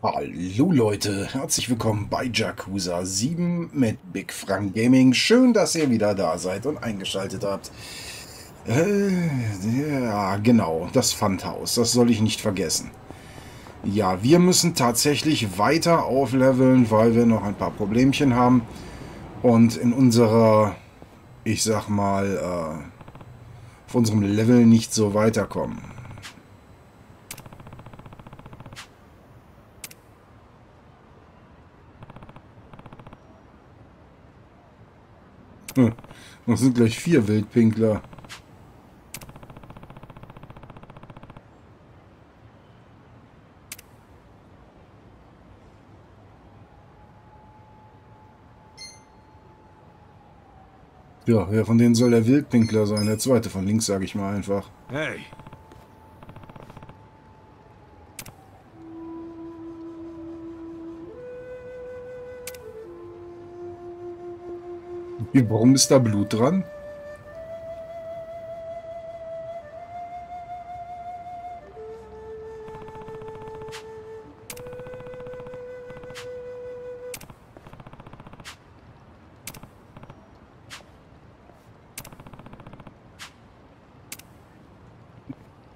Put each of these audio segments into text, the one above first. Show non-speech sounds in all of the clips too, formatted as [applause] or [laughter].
Hallo Leute, herzlich willkommen bei Jakuza 7 mit Big Frank Gaming. Schön, dass ihr wieder da seid und eingeschaltet habt. Äh, ja, genau, das Pfandhaus, das soll ich nicht vergessen. Ja, wir müssen tatsächlich weiter aufleveln, weil wir noch ein paar Problemchen haben und in unserer, ich sag mal, äh, auf unserem Level nicht so weiterkommen. Hm, das sind gleich vier Wildpinkler. Ja, wer von denen soll der Wildpinkler sein? Der zweite von links, sage ich mal einfach. Hey. Warum ist da Blut dran?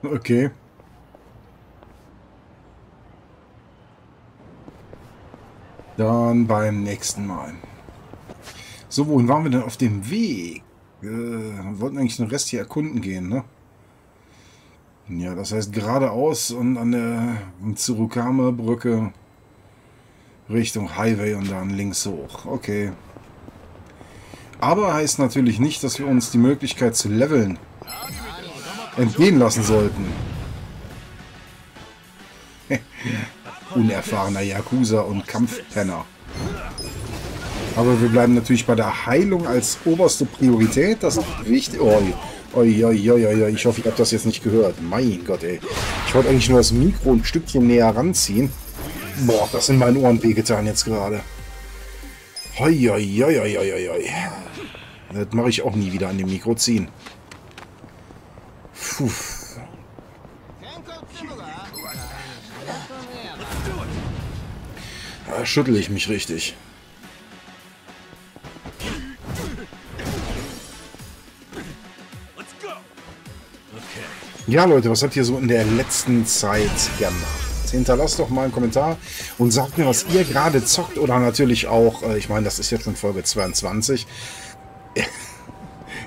Okay. Dann beim nächsten Mal. So, wohin waren wir denn auf dem Weg? Äh, wir wollten eigentlich den Rest hier erkunden gehen, ne? Ja, das heißt geradeaus und an der Tsurukame-Brücke Richtung Highway und dann links hoch. Okay. Aber heißt natürlich nicht, dass wir uns die Möglichkeit zu leveln entgehen lassen sollten. [laughs] Unerfahrener Yakuza und Kampfpenner. Aber wir bleiben natürlich bei der Heilung als oberste Priorität. Das ist wichtig. Oi, oi, oi, oi. Ich hoffe, ihr habt das jetzt nicht gehört. Mein Gott, ey. Ich wollte eigentlich nur das Mikro ein Stückchen näher ranziehen. Boah, das sind meine Ohren wehgetan jetzt gerade. Hoi, oi, oi, oi, oi, oi. Das mache ich auch nie wieder an dem Mikro ziehen. Puh. Da schüttel ich mich richtig. Ja, Leute, was habt ihr so in der letzten Zeit gemacht? Hinterlasst doch mal einen Kommentar und sagt mir, was ihr gerade zockt oder natürlich auch, äh, ich meine, das ist jetzt schon Folge 22.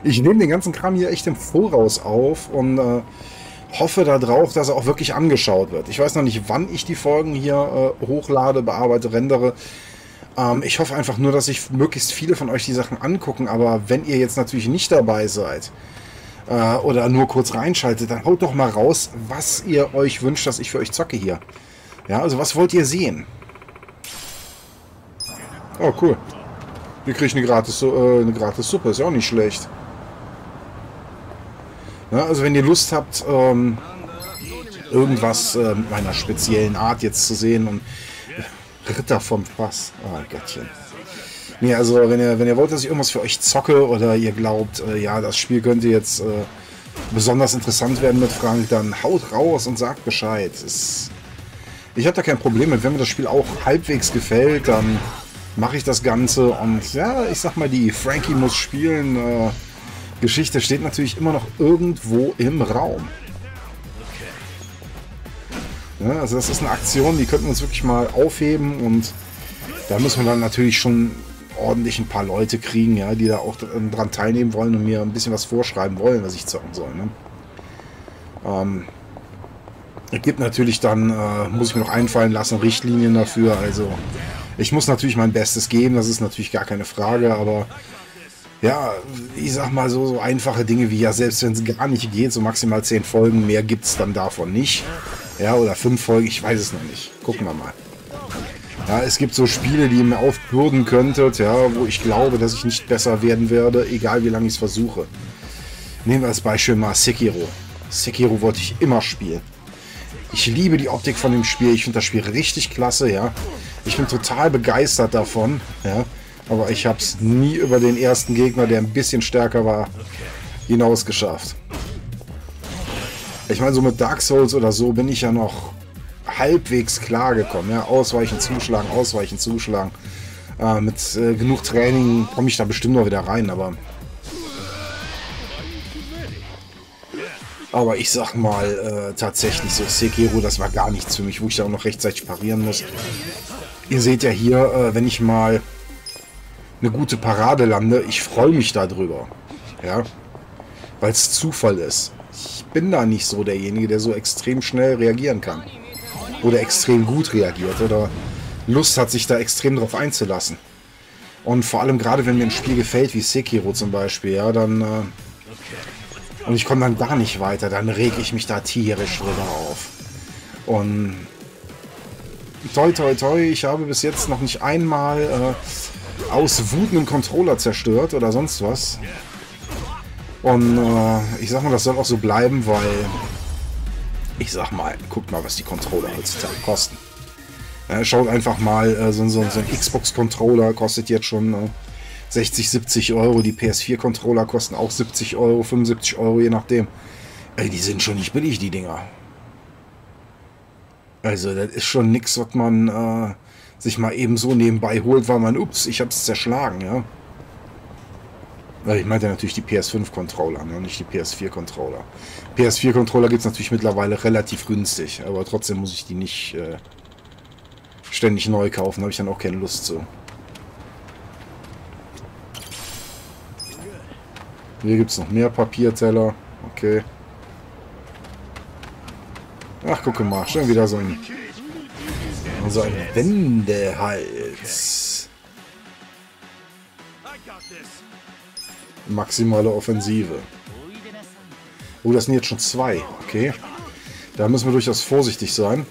Ich nehme den ganzen Kram hier echt im Voraus auf und äh, hoffe darauf, dass er auch wirklich angeschaut wird. Ich weiß noch nicht, wann ich die Folgen hier äh, hochlade, bearbeite, rendere. Ähm, ich hoffe einfach nur, dass sich möglichst viele von euch die Sachen angucken, aber wenn ihr jetzt natürlich nicht dabei seid, äh, oder nur kurz reinschaltet, dann haut doch mal raus, was ihr euch wünscht, dass ich für euch zocke hier. Ja, also was wollt ihr sehen? Oh, cool. Wir kriegen eine gratis, äh, eine gratis Suppe, ist ja auch nicht schlecht. Ja, also wenn ihr Lust habt, ähm, irgendwas äh, meiner speziellen Art jetzt zu sehen und Ritter vom Fass. Oh Gottchen. Nee, also wenn ihr, wenn ihr wollt, dass ich irgendwas für euch zocke oder ihr glaubt, äh, ja, das Spiel könnte jetzt äh, besonders interessant werden mit Frank, dann haut raus und sagt Bescheid. Es, ich habe da kein Problem mit. Wenn mir das Spiel auch halbwegs gefällt, dann mache ich das Ganze. Und ja, ich sag mal, die Frankie muss spielen. Äh, Geschichte steht natürlich immer noch irgendwo im Raum. Ja, also das ist eine Aktion, die könnten wir uns wirklich mal aufheben und da müssen wir dann natürlich schon ordentlich ein paar Leute kriegen, ja, die da auch dran teilnehmen wollen und mir ein bisschen was vorschreiben wollen, was ich zocken soll. Ne? Ähm, es gibt natürlich dann, äh, muss ich mir noch einfallen lassen, Richtlinien dafür. Also ich muss natürlich mein Bestes geben, das ist natürlich gar keine Frage, aber ja, ich sag mal so, so einfache Dinge wie ja, selbst wenn es gar nicht geht, so maximal zehn Folgen, mehr gibt es dann davon nicht. Ja, oder fünf Folgen, ich weiß es noch nicht. Gucken wir mal. Ja, es gibt so Spiele, die ihr mir aufbürden könntet, ja, wo ich glaube, dass ich nicht besser werden werde, egal wie lange ich es versuche. Nehmen wir als Beispiel mal Sekiro. Sekiro wollte ich immer spielen. Ich liebe die Optik von dem Spiel. Ich finde das Spiel richtig klasse, ja. Ich bin total begeistert davon, ja. Aber ich habe es nie über den ersten Gegner, der ein bisschen stärker war, hinaus geschafft. Ich meine, so mit Dark Souls oder so bin ich ja noch halbwegs klar gekommen. Ja? Ausweichen, zuschlagen, ausweichen, zuschlagen. Äh, mit äh, genug Training komme ich da bestimmt noch wieder rein, aber... Aber ich sag mal, äh, tatsächlich so Sekiro, das war gar nichts für mich, wo ich da auch noch rechtzeitig parieren muss. Ihr seht ja hier, äh, wenn ich mal eine gute Parade lande, ich freue mich darüber. Ja, weil es Zufall ist. Ich bin da nicht so derjenige, der so extrem schnell reagieren kann. Oder extrem gut reagiert oder Lust hat, sich da extrem drauf einzulassen. Und vor allem gerade, wenn mir ein Spiel gefällt, wie Sekiro zum Beispiel, ja, dann... Äh, und ich komme dann gar nicht weiter, dann reg ich mich da tierisch drüber auf. Und... Toi, toi, toi, ich habe bis jetzt noch nicht einmal äh, aus Wut einen Controller zerstört oder sonst was. Und äh, ich sag mal, das soll auch so bleiben, weil... Ich sag mal, guckt mal, was die Controller heutzutage kosten. Ja, schaut einfach mal, äh, so, so, so, ein Xbox-Controller kostet jetzt schon äh, 60, 70 Euro. Die PS4-Controller kosten auch 70 Euro, 75 Euro, je nachdem. Die sind schon nicht billig, die Dinger. Also, das ist schon nichts, was man äh, sich mal eben so nebenbei holt, weil man, ups, ich hab's zerschlagen, ja. Ich meinte natürlich die PS5-Controller, ne, nicht die PS4-Controller. PS4-Controller gibt es natürlich mittlerweile relativ günstig, aber trotzdem muss ich die nicht äh, ständig neu kaufen, habe ich dann auch keine Lust zu. Hier gibt es noch mehr Papierteller. Okay. Ach, gucke mal. Schon wieder so ein, so ein Wendehals. Maximale Offensive. Oh, das sind jetzt schon zwei. Okay. Da müssen wir durchaus vorsichtig sein.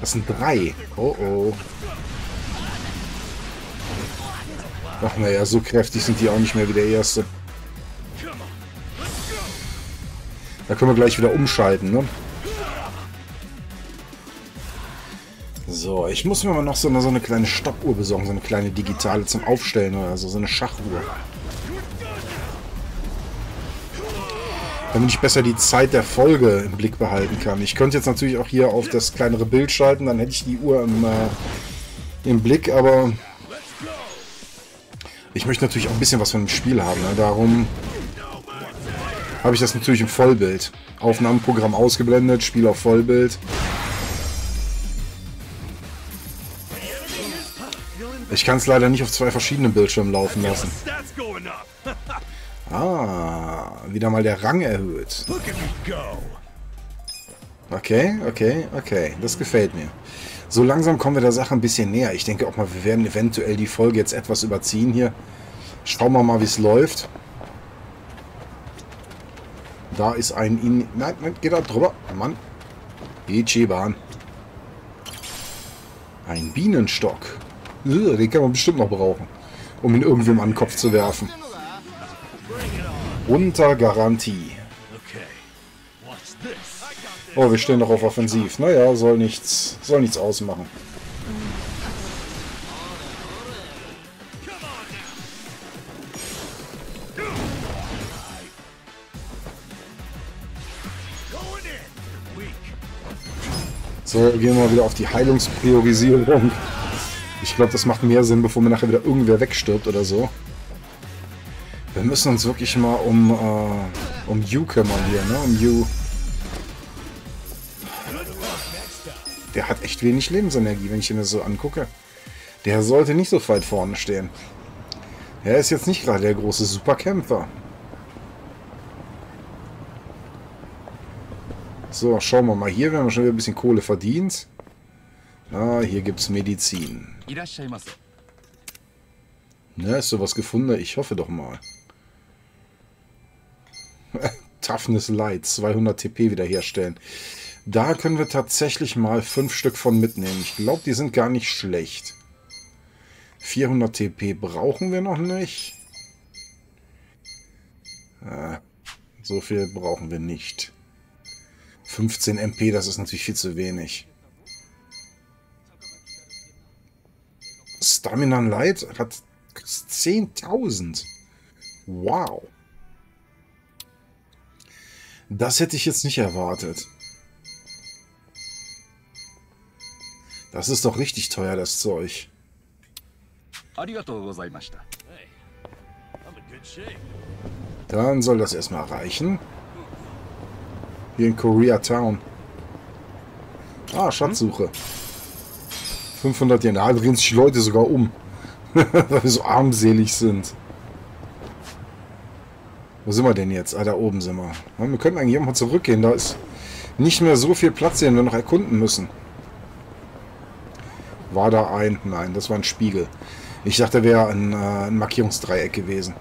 Das sind drei. Oh oh. Ach naja, so kräftig sind die auch nicht mehr wie der erste. Da können wir gleich wieder umschalten, ne? So, ich muss mir mal noch so eine, so eine kleine Stoppuhr besorgen, so eine kleine digitale zum Aufstellen oder so, so eine Schachuhr. damit ich besser die Zeit der Folge im Blick behalten kann. Ich könnte jetzt natürlich auch hier auf das kleinere Bild schalten, dann hätte ich die Uhr im, äh, im Blick, aber ich möchte natürlich auch ein bisschen was von dem Spiel haben. Ne? Darum habe ich das natürlich im Vollbild. Aufnahmeprogramm ausgeblendet, Spiel auf Vollbild. Ich kann es leider nicht auf zwei verschiedenen Bildschirmen laufen lassen. [laughs] [laughs] Ah, wieder mal der Rang erhöht. Okay, okay, okay. Das gefällt mir. So langsam kommen wir der Sache ein bisschen näher. Ich denke auch mal, wir werden eventuell die Folge jetzt etwas überziehen hier. Schauen wir mal, wie es läuft. Da ist ein... In nein, nein, geht da drüber. Mann. Ichiban. Ein Bienenstock. Den kann man bestimmt noch brauchen, um ihn irgendwem an den Kopf zu werfen. Unter Garantie. Oh, wir stehen doch auf Offensiv. Naja, soll nichts, soll nichts ausmachen. So, gehen wir mal wieder auf die Heilungspriorisierung. Ich glaube, das macht mehr Sinn, bevor mir nachher wieder irgendwer wegstirbt oder so. Wir müssen uns wirklich mal um, äh, um Yu kümmern hier, ne? Um Yu. Der hat echt wenig Lebensenergie, wenn ich ihn das so angucke. Der sollte nicht so weit vorne stehen. Er ist jetzt nicht gerade der große Superkämpfer. So, schauen wir mal hier. Wir haben schon wieder ein bisschen Kohle verdient. Ah, hier gibt es Medizin. Ne, ist sowas gefunden? Ich hoffe doch mal. [laughs] Toughness Light, 200 TP wiederherstellen. Da können wir tatsächlich mal fünf Stück von mitnehmen. Ich glaube, die sind gar nicht schlecht. 400 TP brauchen wir noch nicht. Ah, so viel brauchen wir nicht. 15 MP, das ist natürlich viel zu wenig. Stamina Light hat 10.000. Wow. Das hätte ich jetzt nicht erwartet. Das ist doch richtig teuer, das Zeug. Dann soll das erstmal reichen. Hier in Koreatown. Ah, Schatzsuche. 500 Yen. Da drehen sich die Leute sogar um. [laughs] Weil wir so armselig sind. Wo sind wir denn jetzt? Ah, da oben sind wir. wir können eigentlich auch mal zurückgehen. Da ist nicht mehr so viel Platz, den wir noch erkunden müssen. War da ein... Nein, das war ein Spiegel. Ich dachte, wäre ein, äh, ein Markierungsdreieck gewesen.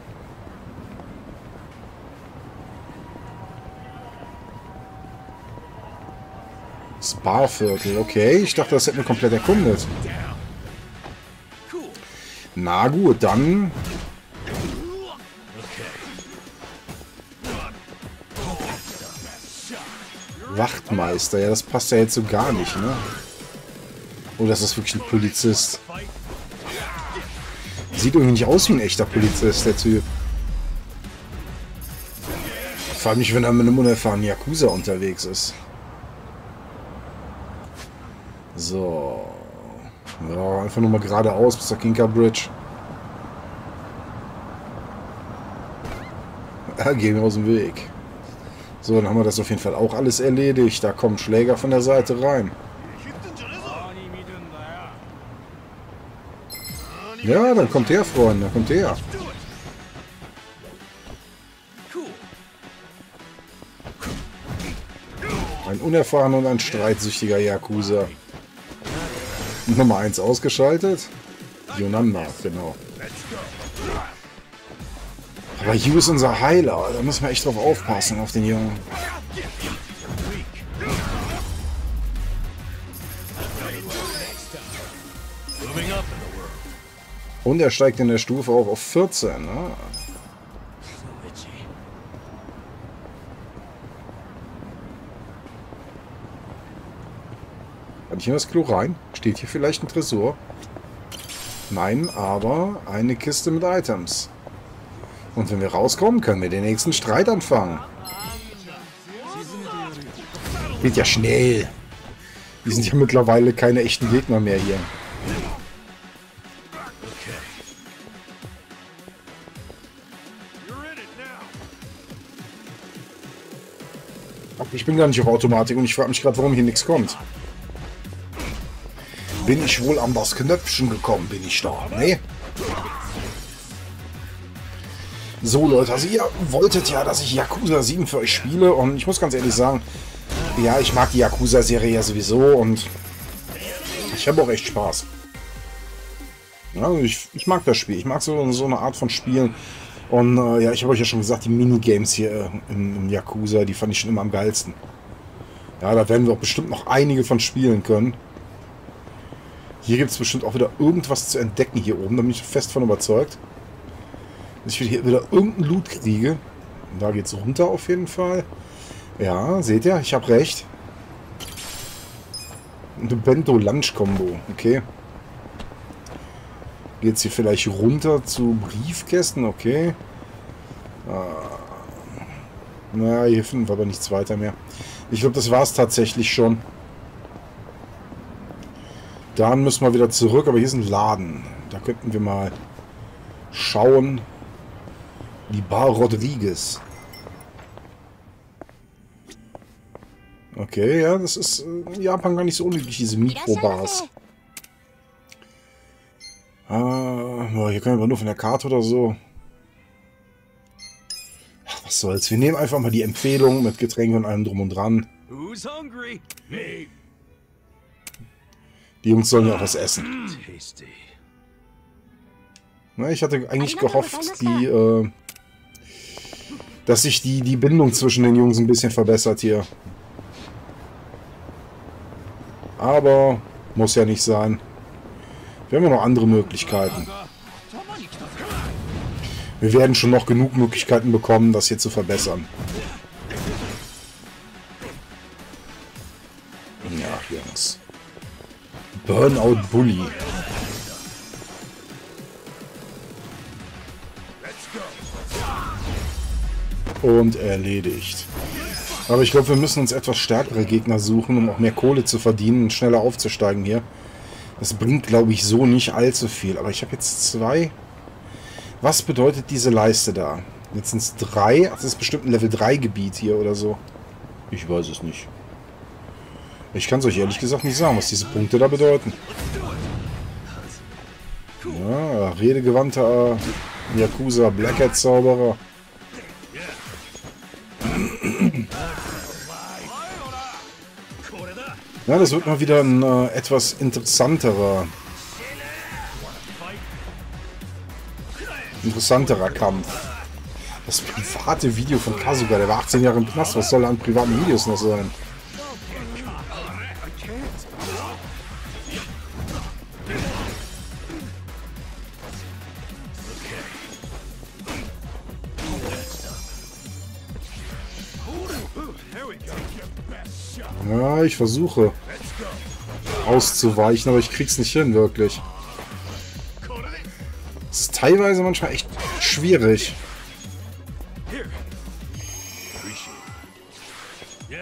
Spa-Viertel, okay. Ich dachte, das hätten wir komplett erkundet. Na gut, dann... Wachtmeister, ja, das passt ja jetzt so gar nicht, ne? Oh, das ist wirklich ein Polizist. Sieht irgendwie nicht aus wie ein echter Polizist, der Typ. Vor allem nicht, wenn er mit einem unerfahrenen Yakuza unterwegs ist. So. Ja, einfach nur mal geradeaus bis zur Kinka Bridge. Ja, gehen wir aus dem Weg. So, dann haben wir das auf jeden Fall auch alles erledigt. Da kommen Schläger von der Seite rein. Ja, dann kommt her, Freunde. Dann kommt her. Ein unerfahrener und ein streitsüchtiger Yakuza. Nummer 1 ausgeschaltet. Yonanda, genau. Aber Yu ist unser Heiler. Da müssen wir echt drauf aufpassen, auf den Jungen. Und er steigt in der Stufe auch auf 14. Ne? Kann ich in das Klo rein? Steht hier vielleicht ein Tresor? Nein, aber eine Kiste mit Items. Und wenn wir rauskommen, können wir den nächsten Streit anfangen. Geht ja schnell. Die sind ja mittlerweile keine echten Gegner mehr hier. Ich bin gar nicht auf Automatik und ich frage mich gerade, warum hier nichts kommt. Bin ich wohl an das Knöpfchen gekommen, bin ich da, ne? So Leute, also ihr wolltet ja, dass ich Yakuza 7 für euch spiele und ich muss ganz ehrlich sagen, ja, ich mag die Yakuza-Serie ja sowieso und ich habe auch echt Spaß. Ja, also ich, ich mag das Spiel, ich mag so, so eine Art von Spielen und äh, ja, ich habe euch ja schon gesagt, die Minigames hier äh, im, im Yakuza, die fand ich schon immer am geilsten. Ja, da werden wir auch bestimmt noch einige von spielen können. Hier gibt es bestimmt auch wieder irgendwas zu entdecken hier oben. Da bin ich fest von überzeugt. Dass ich hier wieder irgendeinen Loot kriege. Da geht es runter auf jeden Fall. Ja, seht ihr? Ich habe recht. Eine Bento-Lunch-Kombo. Okay. Geht es hier vielleicht runter zu Briefkästen? Okay. Ah. Naja, hier finden wir aber nichts weiter mehr. Ich glaube, das war es tatsächlich schon. Dann müssen wir wieder zurück, aber hier ist ein Laden. Da könnten wir mal schauen. Die Bar Rodriguez. Okay, ja, das ist in Japan gar nicht so unüblich, diese Mikrobars. Ah, hier können wir nur von der Karte oder so. Ach, was soll's. Wir nehmen einfach mal die Empfehlung mit Getränken und allem drum und dran. Who's hungry? Me. Die Jungs sollen ja auch was essen. Na, ich hatte eigentlich gehofft, die, äh, dass sich die, die Bindung zwischen den Jungs ein bisschen verbessert hier. Aber muss ja nicht sein. Wir haben ja noch andere Möglichkeiten. Wir werden schon noch genug Möglichkeiten bekommen, das hier zu verbessern. Ja, Jungs. Burnout Bully. Und erledigt. Aber ich glaube, wir müssen uns etwas stärkere Gegner suchen, um auch mehr Kohle zu verdienen und schneller aufzusteigen hier. Das bringt, glaube ich, so nicht allzu viel. Aber ich habe jetzt zwei. Was bedeutet diese Leiste da? Jetzt sind es drei. Das ist bestimmt ein Level 3 Gebiet hier oder so. Ich weiß es nicht. Ich kann es euch ehrlich gesagt nicht sagen, was diese Punkte da bedeuten. Ja, redegewandter Yakuza Blackhead Zauberer. Ja, das wird mal wieder ein äh, etwas interessanterer interessanterer Kampf. Das private Video von Kasuga, der war 18 Jahre im Knast. Was soll an privaten Videos noch sein? Ich versuche auszuweichen, aber ich krieg's nicht hin, wirklich. Das ist teilweise manchmal echt schwierig.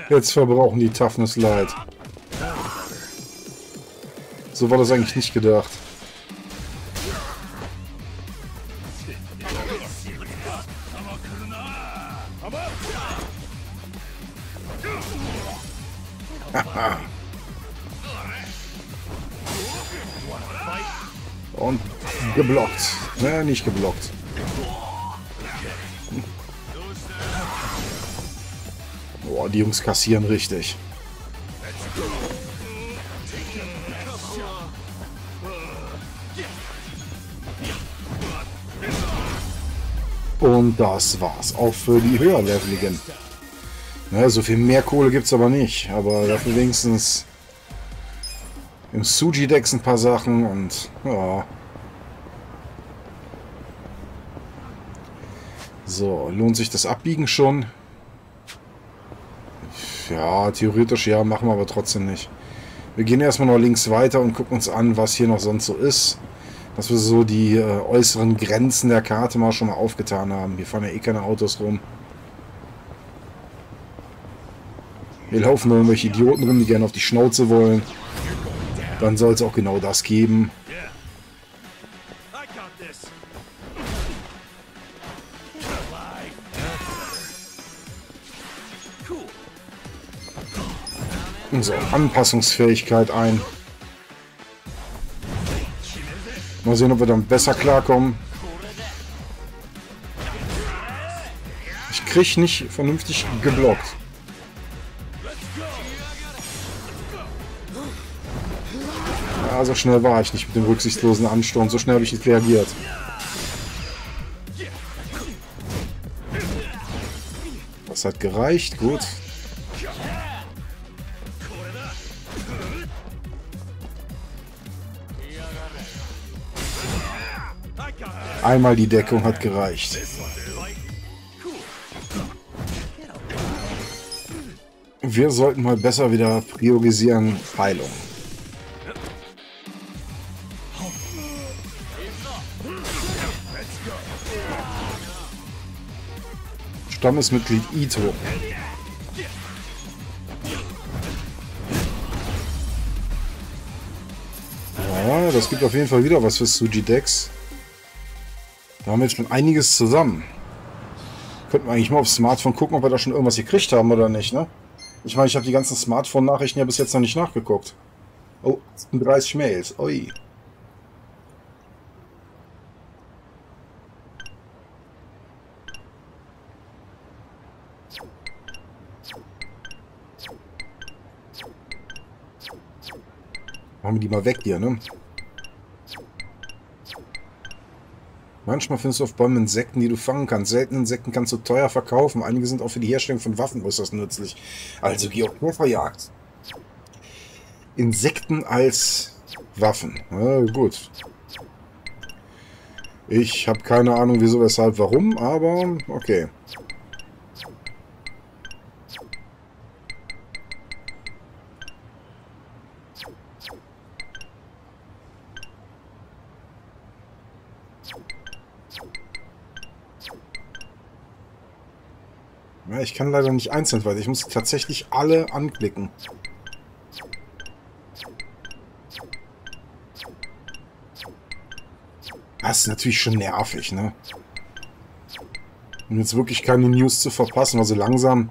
Jetzt verbrauchen die Toughness Light. So war das eigentlich nicht gedacht. Ne, nicht geblockt. Boah, die Jungs kassieren richtig. Und das war's. Auch für die höherleveligen. Naja, so viel mehr Kohle gibt's aber nicht. Aber dafür wenigstens im Suji-Decks ein paar Sachen und ja. So, lohnt sich das Abbiegen schon? Ja, theoretisch ja, machen wir aber trotzdem nicht. Wir gehen erstmal noch links weiter und gucken uns an, was hier noch sonst so ist. Dass wir so die äh, äußeren Grenzen der Karte mal schon mal aufgetan haben. Hier fahren ja eh keine Autos rum. Hier laufen nur irgendwelche Idioten rum, die gerne auf die Schnauze wollen. Dann soll es auch genau das geben. So, Anpassungsfähigkeit ein. Mal sehen, ob wir dann besser klarkommen. Ich krieg nicht vernünftig geblockt. Ja, so schnell war ich nicht mit dem rücksichtslosen Ansturm. So schnell habe ich nicht reagiert. Das hat gereicht, gut. Einmal die Deckung hat gereicht. Wir sollten mal besser wieder priorisieren Heilung. Stammesmitglied Ito. Ja, das gibt auf jeden Fall wieder was für Suji Dex. Da haben wir jetzt schon einiges zusammen. Könnten wir eigentlich mal aufs Smartphone gucken, ob wir da schon irgendwas gekriegt haben oder nicht, ne? Ich meine, ich habe die ganzen Smartphone-Nachrichten ja bis jetzt noch nicht nachgeguckt. Oh, 30 Mails. Ui. Machen wir die mal weg hier, ne? Manchmal findest du auf Bäumen Insekten, die du fangen kannst. Seltene Insekten kannst du teuer verkaufen. Einige sind auch für die Herstellung von Waffen äußerst nützlich. Also geh auf Käferjagd. Insekten als Waffen. Ja, gut. Ich habe keine Ahnung, wieso, weshalb, warum, aber okay. Ja, ich kann leider nicht einzeln weiter. Ich muss tatsächlich alle anklicken. Das ist natürlich schon nervig, ne? Um jetzt wirklich keine News zu verpassen. Also langsam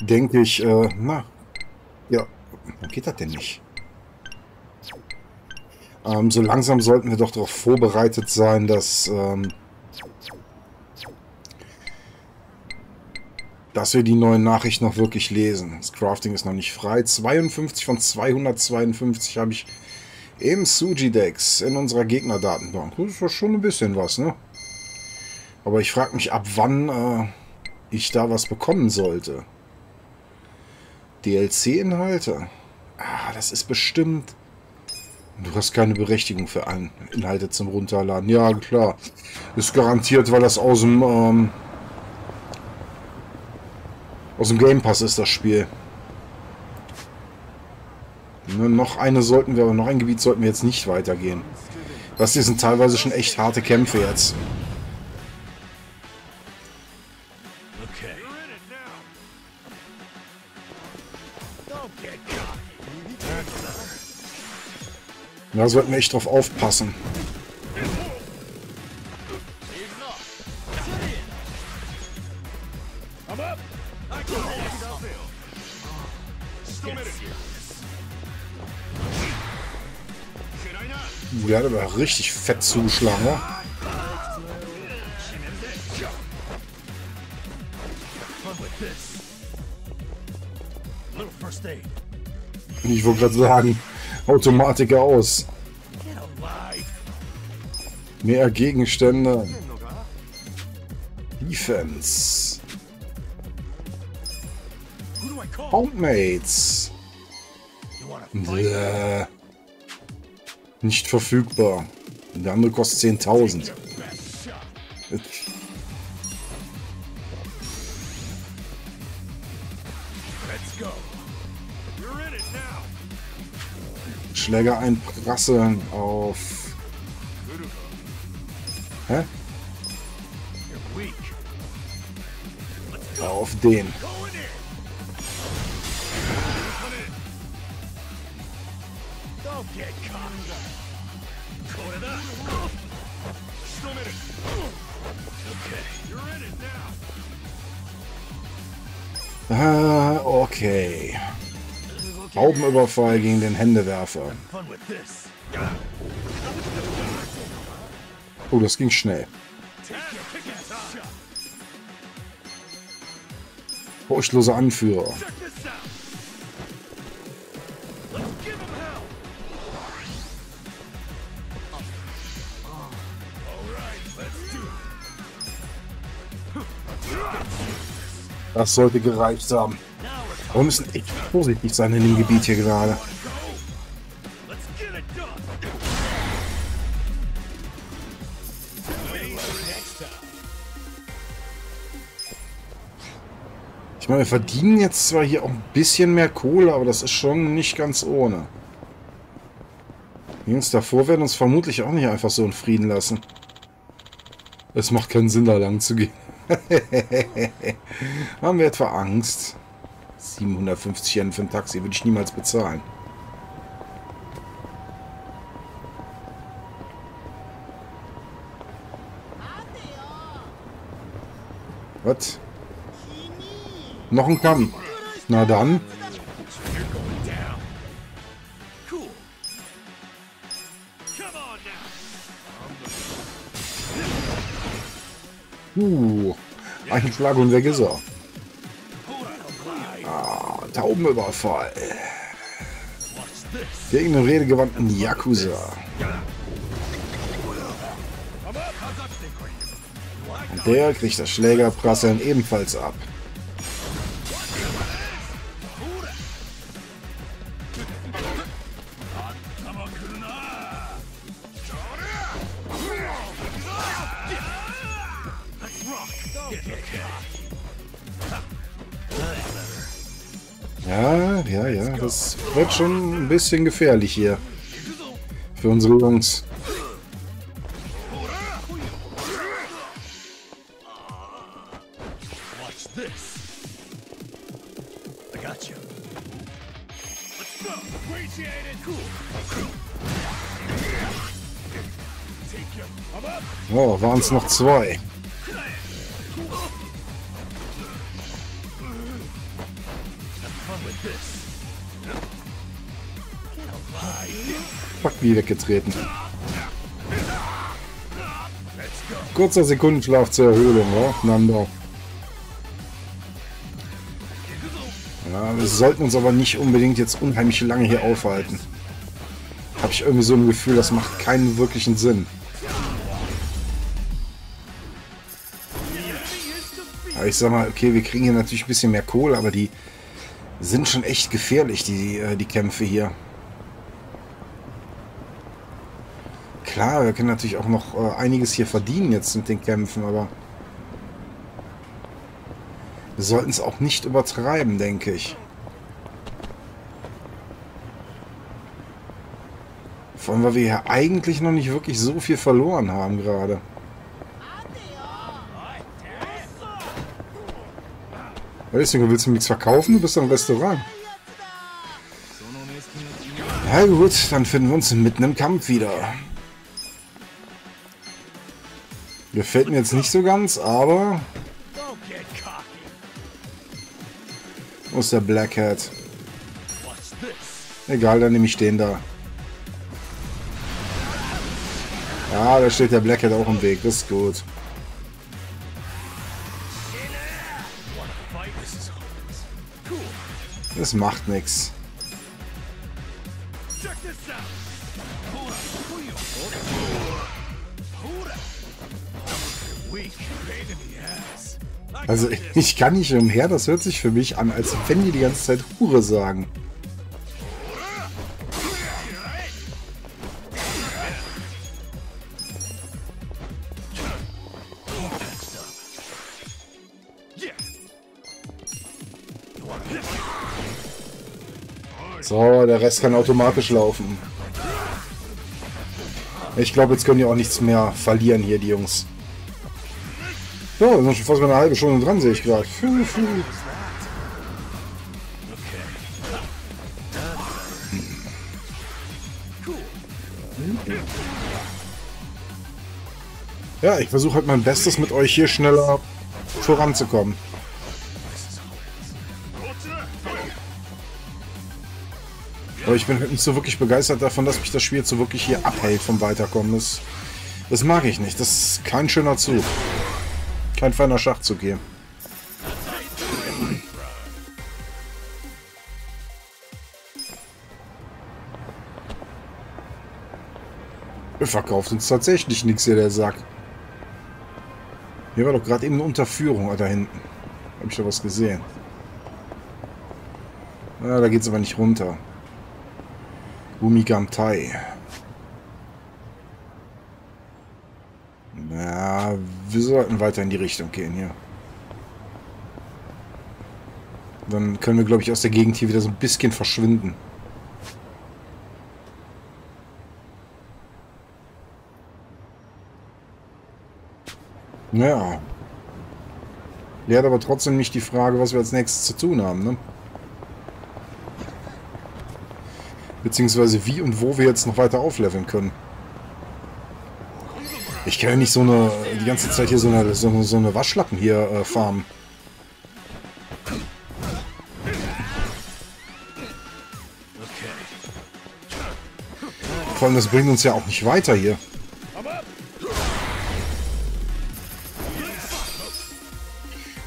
denke ich, äh, na, ja, warum geht das denn nicht? Ähm, so langsam sollten wir doch darauf vorbereitet sein, dass, ähm, dass wir die neuen Nachrichten noch wirklich lesen. Das Crafting ist noch nicht frei. 52 von 252 habe ich im Suji-Dex in unserer Gegnerdatenbank. Das ist doch schon ein bisschen was, ne? Aber ich frage mich, ab wann äh, ich da was bekommen sollte. DLC-Inhalte? Ah, das ist bestimmt... Du hast keine Berechtigung für Inhalte zum Runterladen. Ja, klar. Ist garantiert, weil das aus dem... Ähm, aus dem Game Pass ist das Spiel. Nur noch eine sollten wir, aber noch ein Gebiet sollten wir jetzt nicht weitergehen. Das hier sind teilweise schon echt harte Kämpfe jetzt. Da sollten wir echt drauf aufpassen. Der hat aber richtig fett zugeschlagen, ne? Ich wollte gerade sagen, Automatiker aus. Mehr Gegenstände. Defense. Houndmates. Bäh. Nicht verfügbar. Der andere kostet 10.000. Schläger einprasseln auf... Hä? Auf den. Raubenüberfall gegen den Händewerfer. Oh, das ging schnell. Furchtloser Anführer. Das sollte gereicht haben. Wir müssen echt vorsichtig sein in dem Gebiet hier gerade. Ich meine, wir verdienen jetzt zwar hier auch ein bisschen mehr Kohle, aber das ist schon nicht ganz ohne. Die Jungs davor werden uns vermutlich auch nicht einfach so in Frieden lassen. Es macht keinen Sinn, da lang zu gehen. [laughs] Haben wir etwa Angst? 750 Yen für ein Taxi würde ich niemals bezahlen. Was? Noch ein Kamm. Na dann. Uh, ein Schlag und weg ist er. Taubenüberfall. Gegen den redegewandten Yakuza. Und der kriegt das Schlägerprasseln ebenfalls ab. bisschen gefährlich hier. Für unsere Jungs. Oh, waren es noch zwei. Wie weggetreten. Kurzer Sekundenschlaf zur Erhöhung, ja? Nando. Ja, wir sollten uns aber nicht unbedingt jetzt unheimlich lange hier aufhalten. Habe ich irgendwie so ein Gefühl, das macht keinen wirklichen Sinn. Aber ich sag mal, okay, wir kriegen hier natürlich ein bisschen mehr Kohle, aber die sind schon echt gefährlich, die, äh, die Kämpfe hier. Klar, wir können natürlich auch noch äh, einiges hier verdienen jetzt mit den Kämpfen, aber wir sollten es auch nicht übertreiben, denke ich. Vor allem, weil wir ja eigentlich noch nicht wirklich so viel verloren haben gerade. Deswegen willst du nichts verkaufen? Du bist ein Restaurant. Ja gut, dann finden wir uns mitten im Kampf wieder. Gefällt mir jetzt nicht so ganz, aber... Wo ist der Black Hat? Egal, dann nehme ich den da. Ja, da steht der Black Hat auch im Weg. Das ist gut. Das macht nichts. Also [laughs] ich kann nicht umher, das hört sich für mich an, als wenn die die ganze Zeit Hure sagen. So, der Rest kann automatisch laufen. Ich glaube, jetzt können die auch nichts mehr verlieren hier, die Jungs. Ja, wir sind schon fast eine halbe Stunde dran, sehe ich gerade. Ja, ich versuche halt mein Bestes mit euch hier schneller voranzukommen. Aber ich bin halt nicht so wirklich begeistert davon, dass mich das Spiel so wirklich hier abhält vom Weiterkommen. Das, das mag ich nicht. Das ist kein schöner Zug. Kein feiner Schachzug hier. Er verkauft uns tatsächlich nichts hier, der Sack. Hier war doch gerade eben eine Unterführung da hinten. Habe ich da was gesehen. Ja, da geht es aber nicht runter. Umigamtai. Wir sollten weiter in die Richtung gehen hier. Dann können wir, glaube ich, aus der Gegend hier wieder so ein bisschen verschwinden. Naja. Lehrt aber trotzdem nicht die Frage, was wir als nächstes zu tun haben, ne? Beziehungsweise wie und wo wir jetzt noch weiter aufleveln können. Ich kann ja nicht so eine, die ganze Zeit hier so eine, so eine, so eine Waschlappen hier äh, farmen. Vor allem, das bringt uns ja auch nicht weiter hier.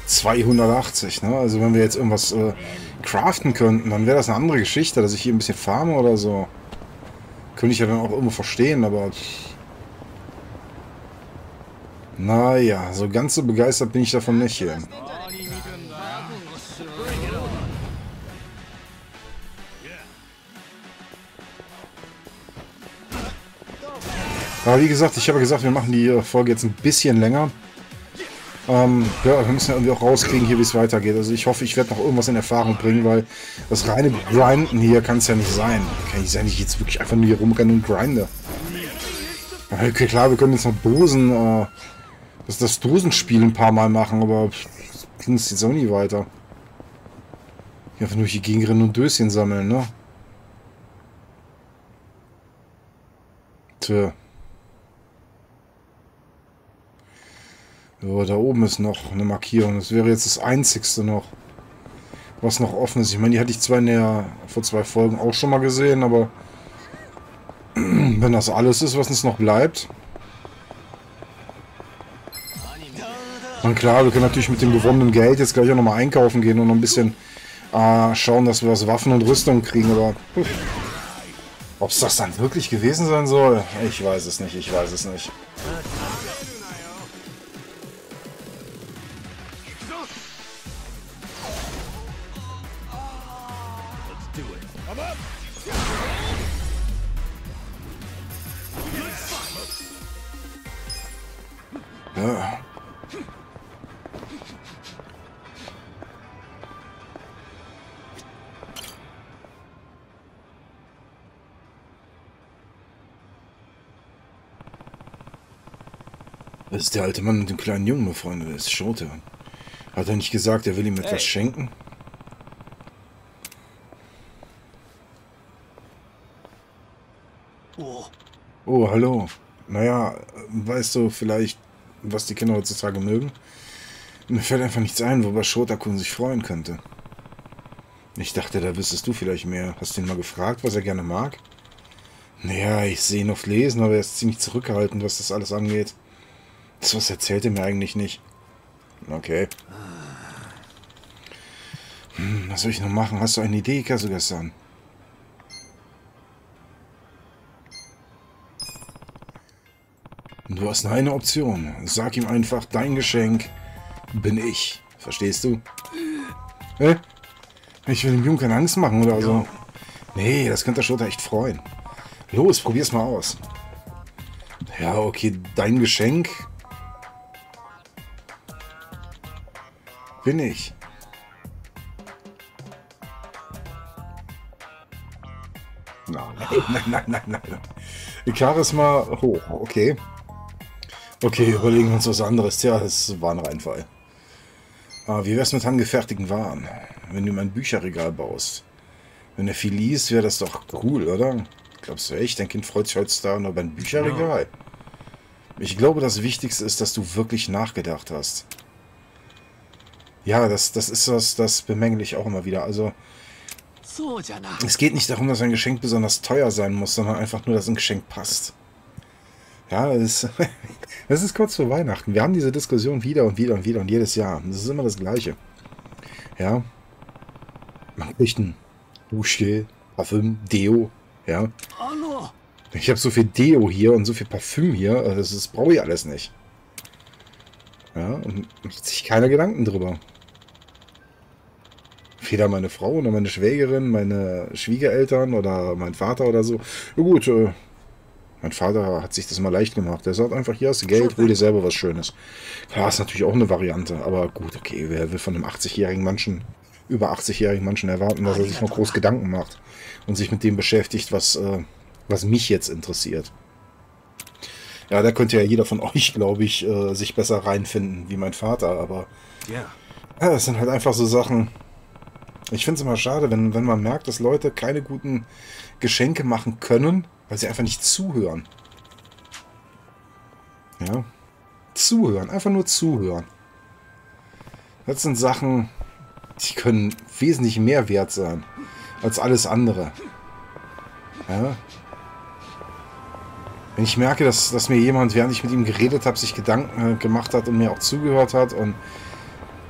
...280, ne? Also wenn wir jetzt irgendwas äh, craften könnten, dann wäre das eine andere Geschichte, dass ich hier ein bisschen farme oder so. Könnte ich ja dann auch irgendwo verstehen, aber... Naja, so ganz so begeistert bin ich davon nicht hier. Aber wie gesagt, ich habe gesagt, wir machen die Folge jetzt ein bisschen länger. Ähm, ja, wir müssen ja irgendwie auch rauskriegen hier, wie es weitergeht. Also ich hoffe, ich werde noch irgendwas in Erfahrung bringen, weil das reine Grinden hier kann es ja nicht sein. Kann ich sein, ich jetzt wirklich einfach nur hier rumrennen und grinde. Okay, klar, wir können jetzt noch Dosen, äh, das, das Dosenspiel ein paar Mal machen, aber ging es jetzt auch nie weiter. Hier einfach nur hier gegen rennen und Döschen sammeln, ne? Tja. So, da oben ist noch eine Markierung. Das wäre jetzt das einzigste noch, was noch offen ist. Ich meine, die hatte ich zwar in der, vor zwei Folgen auch schon mal gesehen, aber [clears throat] wenn das alles ist, was uns noch bleibt. Und klar, wir können natürlich mit dem gewonnenen Geld jetzt gleich auch nochmal einkaufen gehen und noch ein bisschen äh, schauen, dass wir was Waffen und Rüstung kriegen, aber ob es das dann wirklich gewesen sein soll, ich weiß es nicht, ich weiß es nicht. Das ist der alte Mann mit dem kleinen Jungen befreundet ist, Schote. Hat er nicht gesagt, er will ihm etwas hey. schenken? Oh. Oh, hallo. Naja, weißt du vielleicht, was die Kinder heutzutage mögen? Mir fällt einfach nichts ein, worüber Shotakun sich freuen könnte. Ich dachte, da wüsstest du vielleicht mehr. Hast du ihn mal gefragt, was er gerne mag? Naja, ich sehe ihn oft lesen, aber er ist ziemlich zurückgehalten, was das alles angeht. Das was erzählt er mir eigentlich nicht. Okay. Hm, was soll ich noch machen? Hast du eine Idee, Kasuga-san? Du hast nur eine Option. Sag ihm einfach, dein Geschenk bin ich. Verstehst du? Hä? Ich will dem Jungen keine Angst machen oder so. Nee, das könnte der Schurter echt freuen. Los, probier's mal aus. Ja, okay, dein Geschenk Bin ich. Nein, nein, nein, nein, nein. Charisma hoch, okay. Okay, überlegen wir uns was anderes. Tja, das war ein Reinfall. Ah, wie wär's mit handgefertigten Waren? Wenn du mein Bücherregal baust. Wenn er viel liest, wäre das doch cool, oder? Glaubst du echt, dein Kind freut sich heutzutage nur beim Bücherregal? Ich glaube, das Wichtigste ist, dass du wirklich nachgedacht hast. Ja, das, das ist was, das bemängle ich auch immer wieder. Also, es geht nicht darum, dass ein Geschenk besonders teuer sein muss, sondern einfach nur, dass ein Geschenk passt. Ja, das ist, [laughs] das ist kurz vor Weihnachten. Wir haben diese Diskussion wieder und wieder und wieder und jedes Jahr. Das ist immer das Gleiche. Ja. Man kriegt ein Duschgel, Parfüm, Deo. Ja. Ich habe so viel Deo hier und so viel Parfüm hier. Also das, das brauche ich alles nicht. Ja, und macht sich keiner Gedanken drüber. Weder meine Frau oder meine Schwägerin, meine Schwiegereltern oder mein Vater oder so. Ja gut, äh, mein Vater hat sich das mal leicht gemacht. Er sagt einfach, hier hast du Geld, hol dir selber was Schönes. Klar, ist natürlich auch eine Variante, aber gut, okay, wer will von einem 80-jährigen Menschen, über 80-jährigen Menschen erwarten, dass er sich noch groß Gedanken macht und sich mit dem beschäftigt, was, äh, was mich jetzt interessiert. Ja, da könnte ja jeder von [laughs] euch, glaube ich, äh, sich besser reinfinden, wie mein Vater, aber. Ja. Ja, das sind halt einfach so Sachen. Ich finde es immer schade, wenn, wenn man merkt, dass Leute keine guten Geschenke machen können, weil sie einfach nicht zuhören. Ja. Zuhören, einfach nur zuhören. Das sind Sachen, die können wesentlich mehr wert sein als alles andere. Ja. Wenn ich merke, dass, dass mir jemand, während ich mit ihm geredet habe, sich Gedanken äh, gemacht hat und mir auch zugehört hat und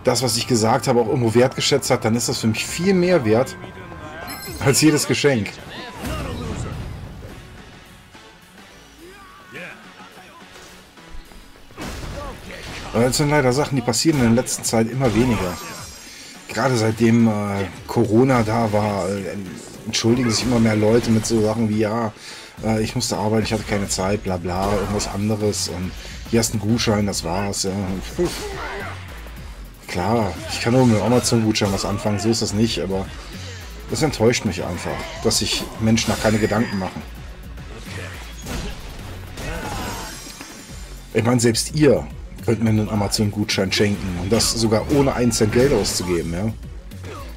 das, was ich gesagt habe, auch irgendwo wertgeschätzt hat, dann ist das für mich viel mehr wert als jedes Geschenk. Aber das sind leider Sachen, die passieren in der letzten Zeit immer weniger. Gerade seitdem äh, Corona da war, äh, entschuldigen sich immer mehr Leute mit so Sachen wie, ja, äh, ich musste arbeiten, ich hatte keine Zeit, bla bla, irgendwas anderes und hier hast einen Gutschein, das war's. Ja. Klar, ich kann nur mit Amazon-Gutschein was anfangen, so ist das nicht, aber das enttäuscht mich einfach, dass sich Menschen da keine Gedanken machen. Ich meine, selbst ihr könnt mir einen Amazon-Gutschein schenken und das sogar ohne einen Cent Geld auszugeben, ja.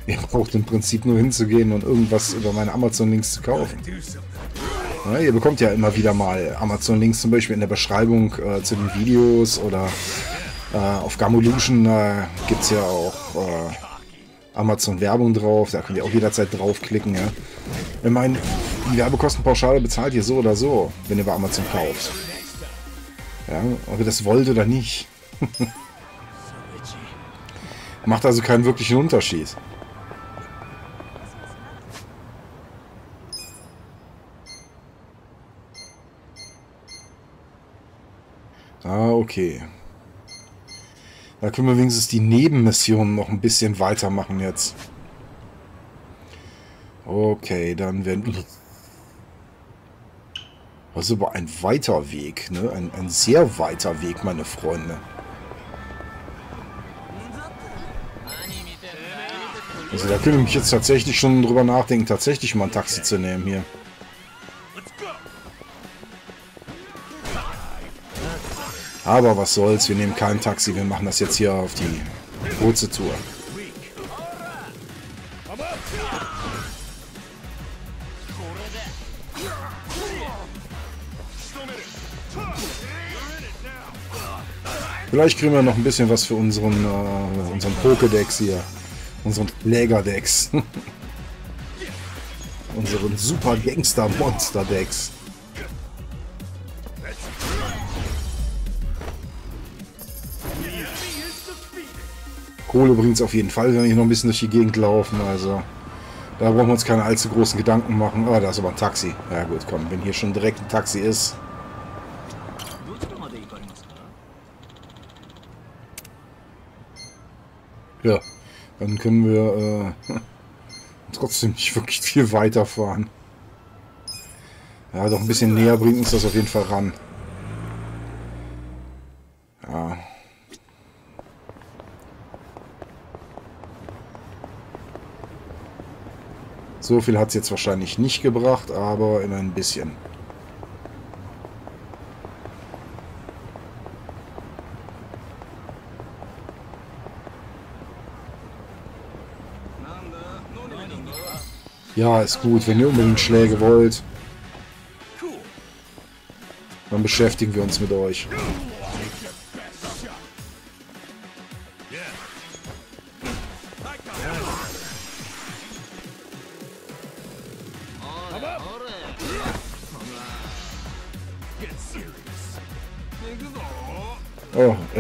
Ihr braucht im Prinzip nur hinzugehen und irgendwas über meine Amazon-Links zu kaufen. Ja, ihr bekommt ja immer wieder mal Amazon-Links zum Beispiel in der Beschreibung äh, zu den Videos oder äh, auf Gamolution äh, gibt es ja auch äh, Amazon-Werbung drauf. Da könnt ihr auch jederzeit draufklicken. Ja. Ich meine, die Werbekostenpauschale bezahlt ihr so oder so, wenn ihr bei Amazon kauft. Ja, ob ihr das wollt oder nicht. [laughs] Macht also keinen wirklichen Unterschied. Ah, okay. Da können wir wenigstens die Nebenmissionen noch ein bisschen weitermachen jetzt. Okay, dann werden... Das ist aber ein weiter Weg, ne? Ein, ein sehr weiter Weg, meine Freunde. Also da könnte ich jetzt tatsächlich schon drüber nachdenken, tatsächlich mal ein Taxi zu nehmen hier. Aber was soll's, wir nehmen kein Taxi, wir machen das jetzt hier auf die kurze Tour. Vielleicht kriegen wir noch ein bisschen was für unseren, äh, unseren Pokédex hier. Unseren Lägerdex. [laughs] unseren Super Gangster Monster Decks. Kohle bringt auf jeden Fall, wenn wir hier noch ein bisschen durch die Gegend laufen. Also da brauchen wir uns keine allzu großen Gedanken machen. Ah, da ist aber ein Taxi. Ja gut, komm, wenn hier schon direkt ein Taxi ist. Ja, dann können wir äh, [laughs] trotzdem nicht wirklich viel weiterfahren. Ja, doch ein bisschen näher bringt uns das auf jeden Fall ran. So viel hat es jetzt wahrscheinlich nicht gebracht, aber in ein bisschen. Ja, ist gut. Wenn ihr unbedingt Schläge wollt, dann beschäftigen wir uns mit euch.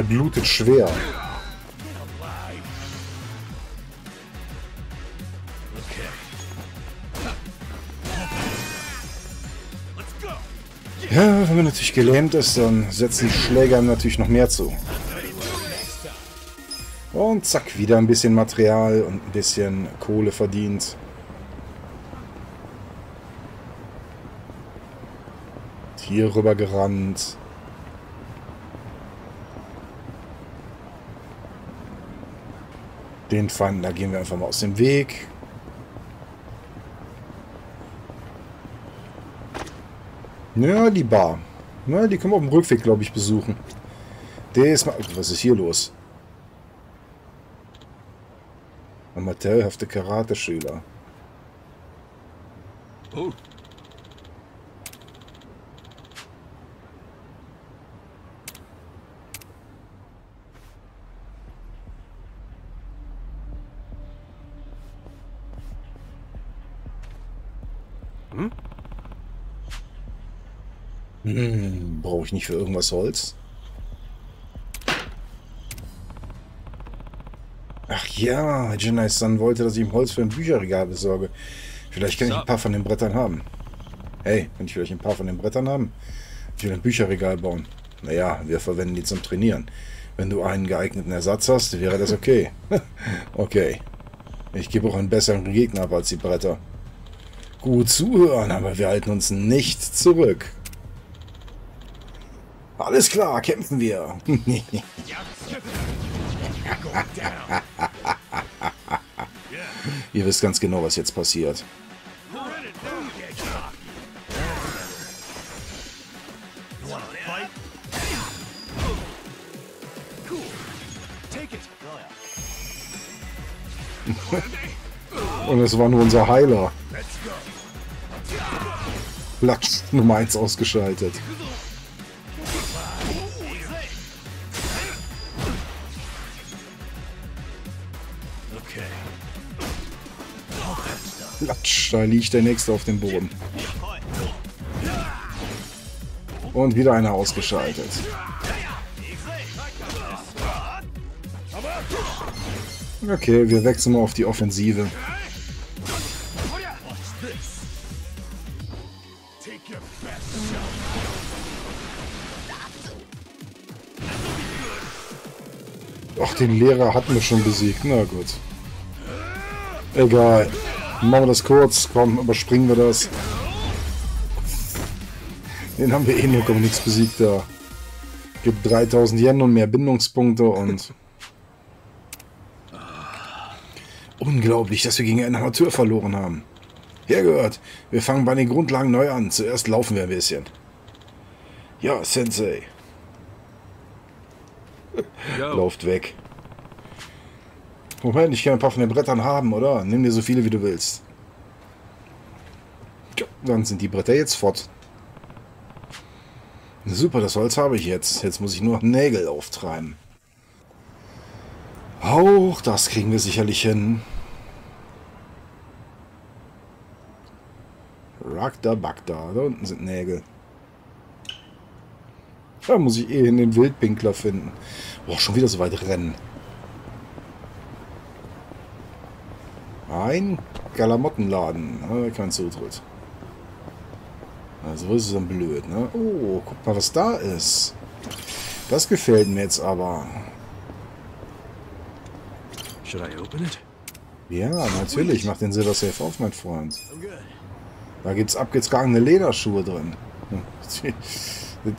Er blutet schwer. Ja, wenn man natürlich gelähmt ist, dann setzen die Schläger natürlich noch mehr zu. Und zack, wieder ein bisschen Material und ein bisschen Kohle verdient. Hier rüber gerannt. Den Feinden, da gehen wir einfach mal aus dem Weg. Ja, die Bar. Na, die können wir auf dem Rückweg, glaube ich, besuchen. Der ist mal... Was ist hier los? Amateurhafte Karate-Schüler. Oh. Hm, brauche ich nicht für irgendwas Holz? Ach ja, Jedi's Son wollte, dass ich ihm Holz für ein Bücherregal besorge. Vielleicht kann so. ich ein paar von den Brettern haben. Hey, kann ich vielleicht ein paar von den Brettern haben? Ich will ein Bücherregal bauen. Naja, wir verwenden die zum Trainieren. Wenn du einen geeigneten Ersatz hast, wäre das okay. [laughs] okay. Ich gebe auch einen besseren Gegner ab als die Bretter. Gut zuhören, aber wir halten uns nicht zurück. Alles klar, kämpfen wir. [laughs] Ihr wisst ganz genau, was jetzt passiert. [laughs] Und es war nur unser Heiler. Klatsch Nummer 1 ausgeschaltet. Klatsch, da liegt der nächste auf dem Boden. Und wieder einer ausgeschaltet. Okay, wir wechseln mal auf die Offensive. Den Lehrer hatten wir schon besiegt. Na gut. Egal. Machen wir das kurz. Komm, überspringen wir das. Den haben wir eh nur komm, nichts besiegt da. Gibt 3000 Yen und mehr Bindungspunkte und... Unglaublich, dass wir gegen einen Amateur verloren haben. Hergehört, wir fangen bei den Grundlagen neu an. Zuerst laufen wir ein bisschen. Ja, Sensei. Lauft weg. Moment, ich kann ein paar von den Brettern haben, oder? Nimm dir so viele, wie du willst. Ja, dann sind die Bretter jetzt fort. Super, das Holz habe ich jetzt. Jetzt muss ich nur noch Nägel auftreiben. Auch das kriegen wir sicherlich hin. Ragda Bagda. Da unten sind Nägel. Da muss ich eh in den Wildpinkler finden. Boah, schon wieder so weit rennen. Ein Galamottenladen. kein Zutritt. Also, ist es dann blöd, ne? Oh, guck mal, was da ist. Das gefällt mir jetzt aber. Ja, natürlich. Mach den Silver Safe auf, mein Freund. Da gibt es abgetragene Lederschuhe drin. Das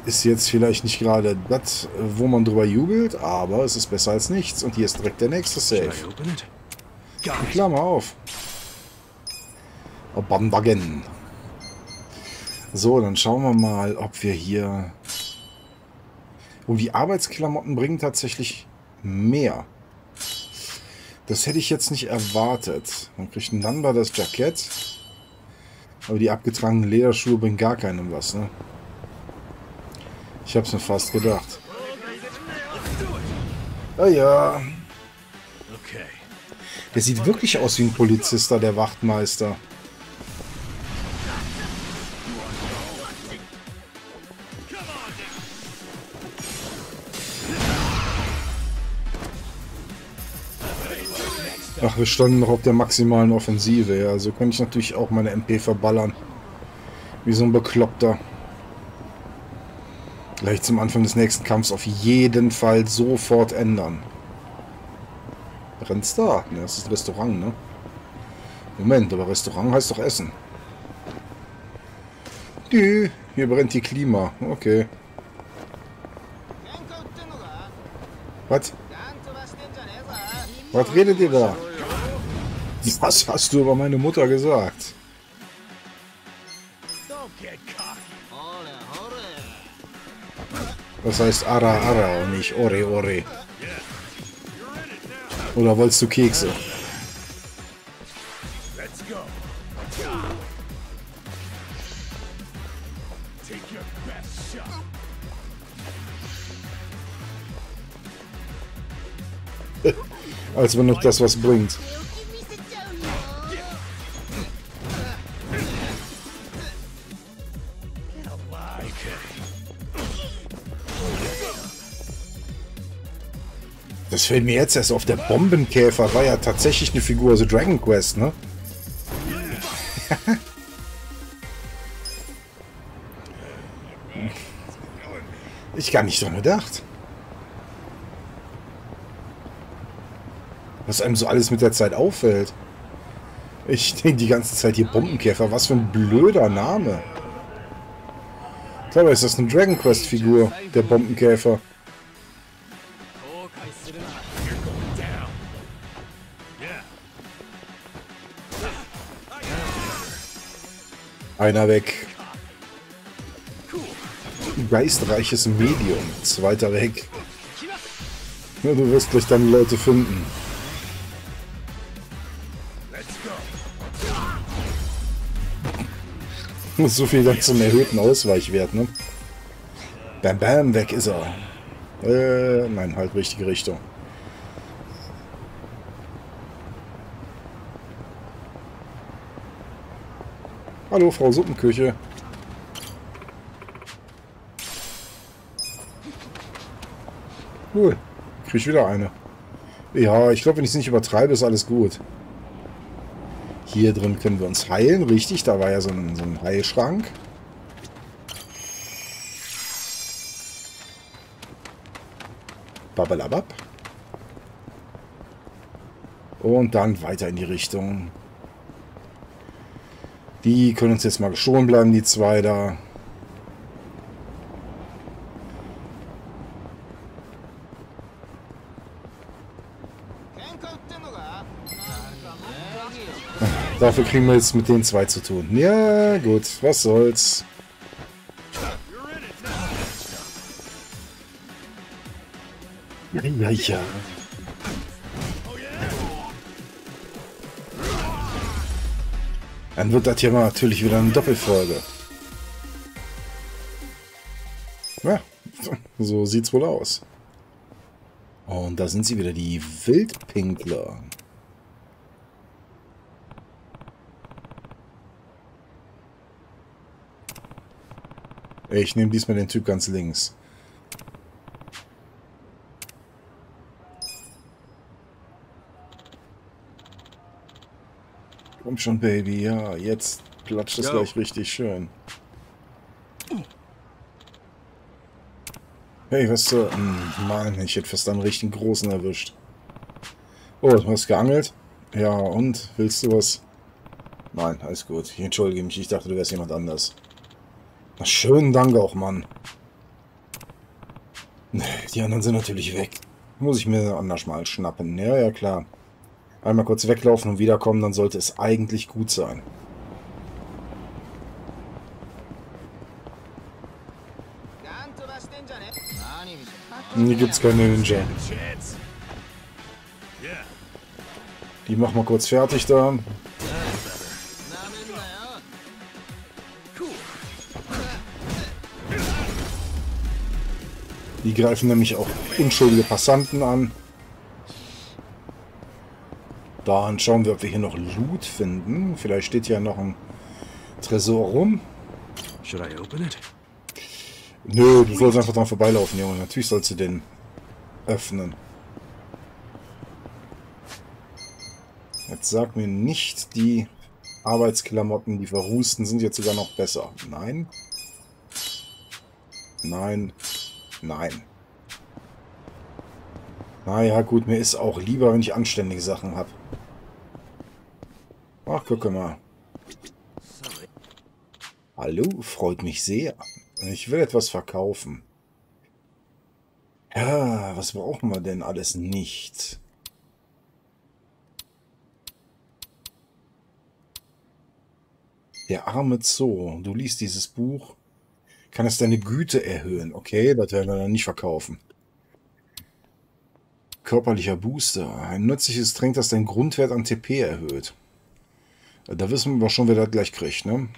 ist jetzt vielleicht nicht gerade das, wo man drüber jubelt, aber es ist besser als nichts. Und hier ist direkt der nächste Safe. Klammer auf. Bandwagen. So, dann schauen wir mal, ob wir hier... Oh, die Arbeitsklamotten bringen tatsächlich mehr. Das hätte ich jetzt nicht erwartet. Man kriegt ein Number das Jackett. Aber die abgetragenen Lederschuhe bringen gar keinem was, ne? Ich hab's mir fast gedacht. Ah ja. Der sieht wirklich aus wie ein Polizist, der Wachtmeister. Ach, wir standen noch auf der maximalen Offensive, ja. So kann ich natürlich auch meine MP verballern. Wie so ein Bekloppter. Gleich zum Anfang des nächsten Kampfs auf jeden Fall sofort ändern. Brennt's da? Ne, das ist Restaurant, ne? Moment, aber Restaurant heißt doch Essen. Die, hier brennt die Klima. Okay. Was? Was redet ihr da? Was hast du über meine Mutter gesagt? Das heißt Ara Ara und nicht Ore Ore. Oder wolltest du Kekse? Als wenn euch das was bringt. Das fällt mir jetzt erst auf. Der Bombenkäfer war ja tatsächlich eine Figur aus Dragon Quest, ne? [laughs] ich gar nicht so gedacht. Was einem so alles mit der Zeit auffällt. Ich denke die ganze Zeit hier Bombenkäfer. Was für ein blöder Name. Dabei ist das eine Dragon Quest Figur, der Bombenkäfer. Einer weg. Geistreiches Medium. Zweiter weg. Ja, du wirst gleich deine Leute finden. so viel dann zum erhöhten Ausweichwert, ne? Bam, bam, weg ist er. Äh, nein, halt richtige Richtung. Hallo, Frau Suppenküche. Cool. Krieg ich wieder eine. Ja, ich glaube, wenn ich es nicht übertreibe, ist alles gut. Hier drin können wir uns heilen, richtig. Da war ja so ein, so ein Heilschrank. Babalabab. Und dann weiter in die Richtung. Die können uns jetzt mal gestohlen bleiben, die zwei da. [laughs] Dafür kriegen wir jetzt mit den zwei zu tun. Ja, gut, was soll's. Ja, ja, ja. Dann wird das hier natürlich wieder eine Doppelfolge. Ja, so sieht's wohl aus. Und da sind sie wieder, die Wildpinkler. Ich nehme diesmal den Typ ganz links. Komm schon, Baby. Ja, jetzt platscht es gleich richtig schön. Hey, was du... Hm, Mann, ich hätte fast einen richtig großen erwischt. Oh, du hast geangelt? Ja, und? Willst du was? Nein, alles gut. Ich entschuldige mich. Ich dachte, du wärst jemand anders. Na, schönen Dank auch, Mann. Die anderen sind natürlich weg. Muss ich mir anders mal schnappen. Ja, ja, klar. Einmal kurz weglaufen und wiederkommen, dann sollte es eigentlich gut sein. Hier gibt's keine Ninja. Die machen wir kurz fertig da. Die greifen nämlich auch unschuldige Passanten an. Dann schauen wir, ob wir hier noch Loot finden. Vielleicht steht ja noch ein Tresor rum. Nö, du sollst einfach dran vorbeilaufen, Junge. Natürlich sollst du den öffnen. Jetzt sag mir nicht, die Arbeitsklamotten, die verrusten, sind jetzt sogar noch besser. Nein. Nein. Nein. Naja, gut, mir ist auch lieber, wenn ich anständige Sachen habe. Ach, gucke mal. Hallo, freut mich sehr. Ich will etwas verkaufen. Ja, was brauchen wir denn alles nicht? Der arme Zoo. Du liest dieses Buch. Kann es deine Güte erhöhen? Okay, das werden wir dann nicht verkaufen. Körperlicher Booster. Ein nützliches Trink, das deinen Grundwert an TP erhöht. Da wissen wir schon, wer das gleich kriegt, ne?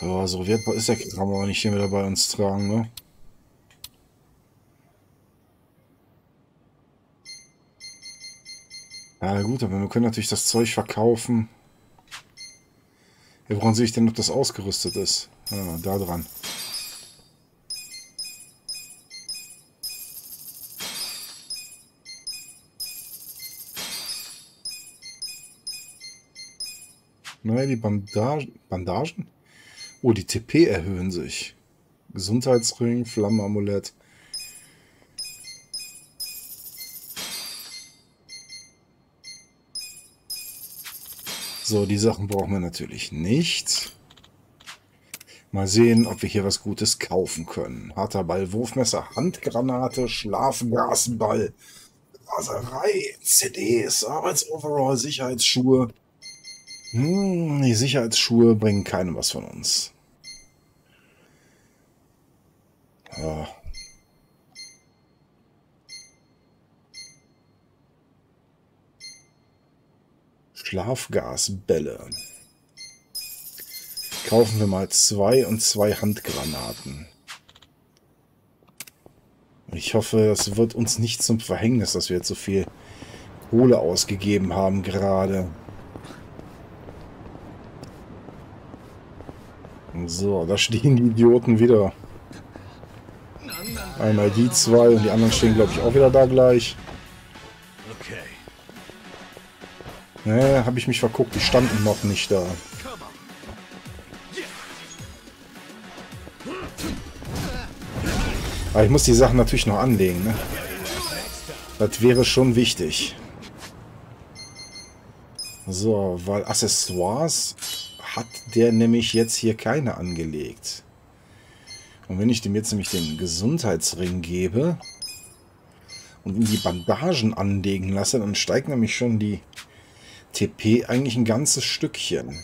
Ja, so wertbar ist der Kram aber nicht, den wir da bei uns tragen, ne? Ja gut, aber wir können natürlich das Zeug verkaufen. Ja, woran sehe ich denn, ob das ausgerüstet ist? Ah, da dran. Naja, die Bandagen, Bandagen? Oh, die TP erhöhen sich. Gesundheitsring, Flammenamulett. So, die Sachen brauchen wir natürlich nicht. Mal sehen, ob wir hier was Gutes kaufen können. Harter Ball, Wurfmesser, Handgranate, Schlafgasball, Raserei, CDs, Arbeitsoverall, Sicherheitsschuhe. Hm, die Sicherheitsschuhe bringen keinem was von uns. Ja. Schlafgasbälle. Kaufen wir mal zwei und zwei Handgranaten. Ich hoffe, es wird uns nicht zum Verhängnis, dass wir jetzt so viel Kohle ausgegeben haben gerade. So, da stehen die Idioten wieder. Einmal die zwei und die anderen stehen, glaube ich, auch wieder da gleich. Ne, habe ich mich verguckt. Die standen noch nicht da. Aber ich muss die Sachen natürlich noch anlegen, ne? Das wäre schon wichtig. So, weil Accessoires hat der nämlich jetzt hier keine angelegt. Und wenn ich dem jetzt nämlich den Gesundheitsring gebe und ihm die Bandagen anlegen lasse, dann steigt nämlich schon die TP eigentlich ein ganzes Stückchen.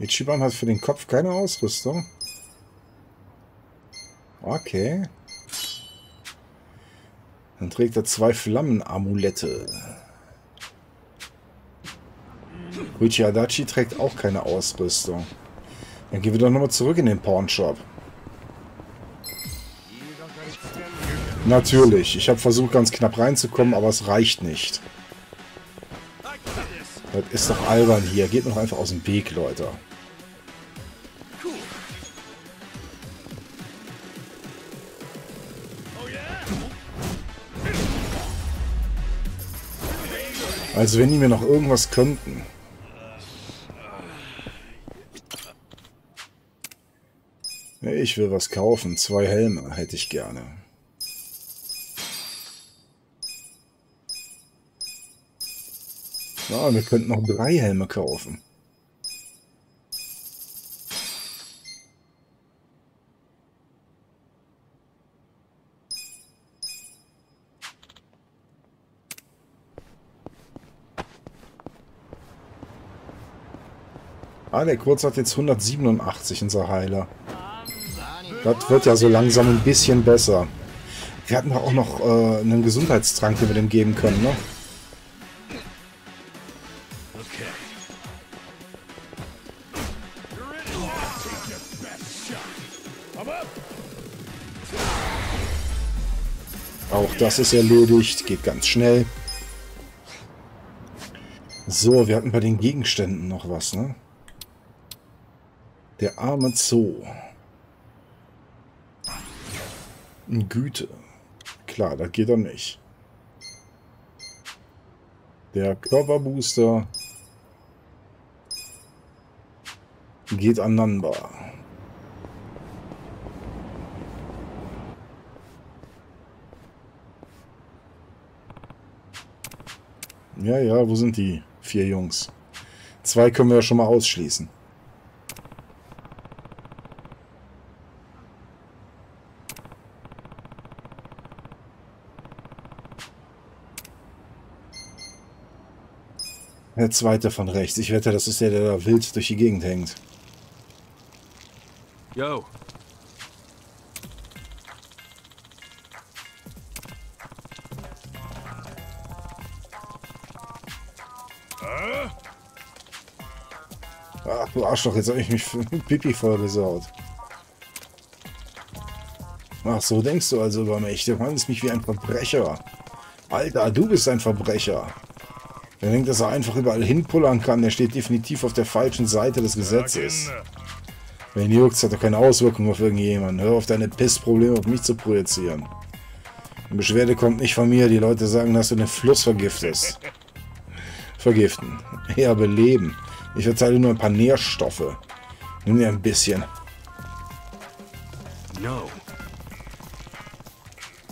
Ichiban hat für den Kopf keine Ausrüstung. Okay. Dann trägt er zwei Flammenamulette. Ruichi Adachi trägt auch keine Ausrüstung. Dann gehen wir doch nochmal zurück in den Pawnshop. Natürlich. Ich habe versucht, ganz knapp reinzukommen, aber es reicht nicht. Das ist doch albern hier. Geht noch einfach aus dem Weg, Leute. Also wenn die mir noch irgendwas könnten. Ich will was kaufen. Zwei Helme hätte ich gerne. Ja, wir könnten noch drei Helme kaufen. Ah, der Kurz hat jetzt 187, unser Heiler. Das wird ja so langsam ein bisschen besser. Wir hatten auch noch äh, einen Gesundheitstrank, den wir dem geben können, ne? Auch das ist erledigt, geht ganz schnell. So, wir hatten bei den Gegenständen noch was, ne? Der arme Zoo. Güte. Klar, das geht doch nicht. Der Körperbooster geht aneinander. Ja, ja, wo sind die vier Jungs? Zwei können wir ja schon mal ausschließen. Der zweite von rechts. Ich wette, das ist der, der da wild durch die Gegend hängt. Yo. Ach du Arschloch, jetzt habe ich mich für [laughs] Pipi vollgesaut. Ach so, denkst du also über mich? Du meinst mich wie ein Verbrecher. Alter, du bist ein Verbrecher. Wer denkt, dass er einfach überall hinpullern kann, der steht definitiv auf der falschen Seite des Gesetzes. Wenn juckt, hat er keine Auswirkungen auf irgendjemanden. Hör auf deine Pissprobleme auf mich zu projizieren. Die Beschwerde kommt nicht von mir. Die Leute sagen, dass du den Fluss vergiftest. Vergiften. Eher beleben. Ich verteile nur ein paar Nährstoffe. Nimm dir ein bisschen. No.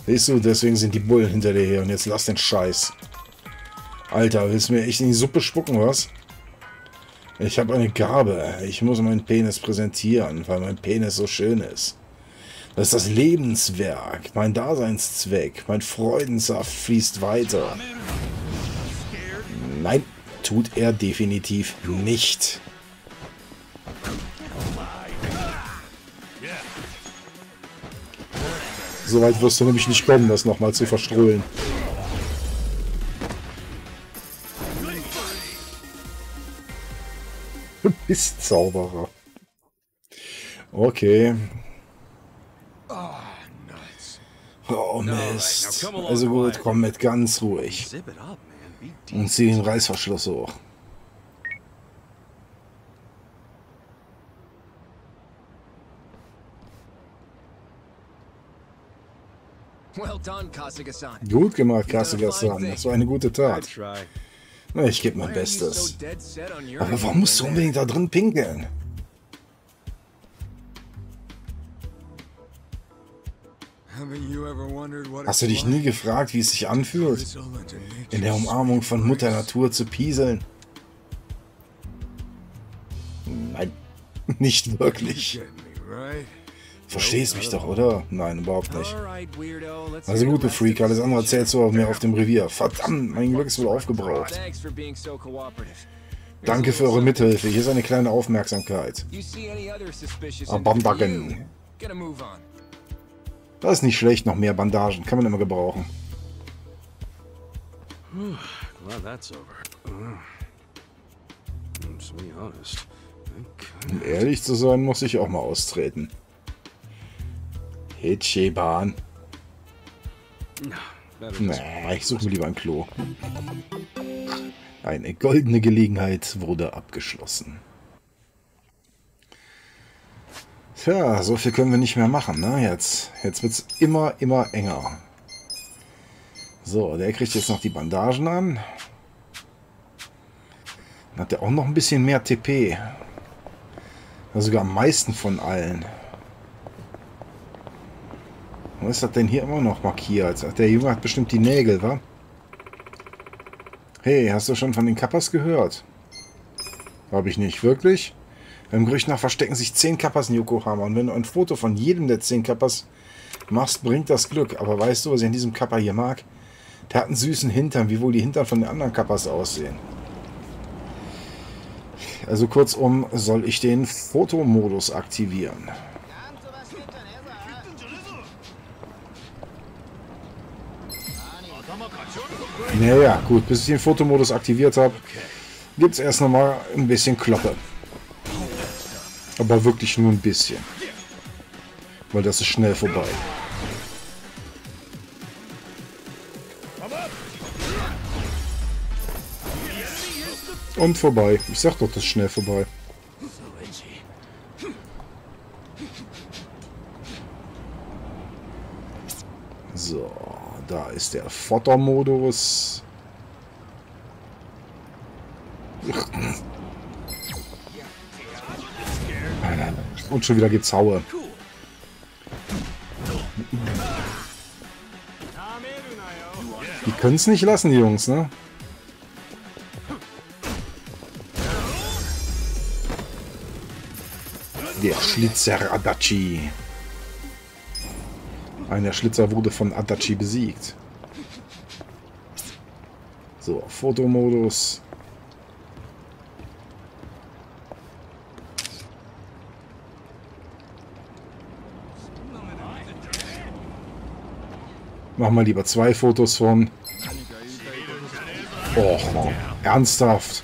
Siehst du, deswegen sind die Bullen hinter dir her. Und jetzt lass den Scheiß. Alter, willst du mir echt in die Suppe spucken, was? Ich habe eine Gabe. Ich muss meinen Penis präsentieren, weil mein Penis so schön ist. Das ist das Lebenswerk, mein Daseinszweck, mein Freudensaft fließt weiter. Nein, tut er definitiv nicht. Soweit wirst du nämlich nicht kommen, das nochmal zu verstrahlen. bist Zauberer. Okay. Oh Mist. Also gut, komm mit ganz ruhig. Und zieh den Reißverschluss hoch. Gut gemacht, Kasuga-san. Das war eine gute Tat. Ich gebe mein Bestes. Aber warum musst du unbedingt da drin pinkeln? Hast du dich nie gefragt, wie es sich anfühlt, in der Umarmung von Mutter Natur zu pieseln? Nein, [laughs] nicht wirklich. Verstehst mich doch, oder? Nein, überhaupt nicht. Also gut, du Freak, alles andere erzählst du auch mir auf dem Revier. Verdammt, mein Glück ist wohl aufgebraucht. Danke für eure Mithilfe. Hier ist eine kleine Aufmerksamkeit. Abambagen. Das ist nicht schlecht, noch mehr Bandagen. Kann man immer gebrauchen. Um ehrlich zu sein, muss ich auch mal austreten. Ichiban. Na, ich suche mir lieber ein Klo. Eine goldene Gelegenheit wurde abgeschlossen. Tja, so viel können wir nicht mehr machen, ne? Jetzt, jetzt wird es immer, immer enger. So, der kriegt jetzt noch die Bandagen an. Dann hat er auch noch ein bisschen mehr TP. Also sogar am meisten von allen. Was ist das denn hier immer noch markiert? Ach, der Junge hat bestimmt die Nägel, wa? Hey, hast du schon von den Kappas gehört? Habe ich nicht. Wirklich? Beim Gerücht nach verstecken sich 10 Kappas in Yokohama. Und wenn du ein Foto von jedem der 10 Kappas machst, bringt das Glück. Aber weißt du, was ich an diesem Kappa hier mag? Der hat einen süßen Hintern, wie wohl die Hintern von den anderen Kappas aussehen. Also kurzum, soll ich den Fotomodus aktivieren. Naja, gut, bis ich den Fotomodus aktiviert habe, gibt es erst nochmal ein bisschen Kloppe. Aber wirklich nur ein bisschen. Weil das ist schnell vorbei. Und vorbei. Ich sag doch, das ist schnell vorbei. So. Da ist der Fottermodus. Und schon wieder Haue. Die können es nicht lassen, die Jungs, ne? Der Schlitzer Adachi. Einer Schlitzer wurde von Adachi besiegt. So, Fotomodus. Mach mal lieber zwei Fotos von. Och, ernsthaft.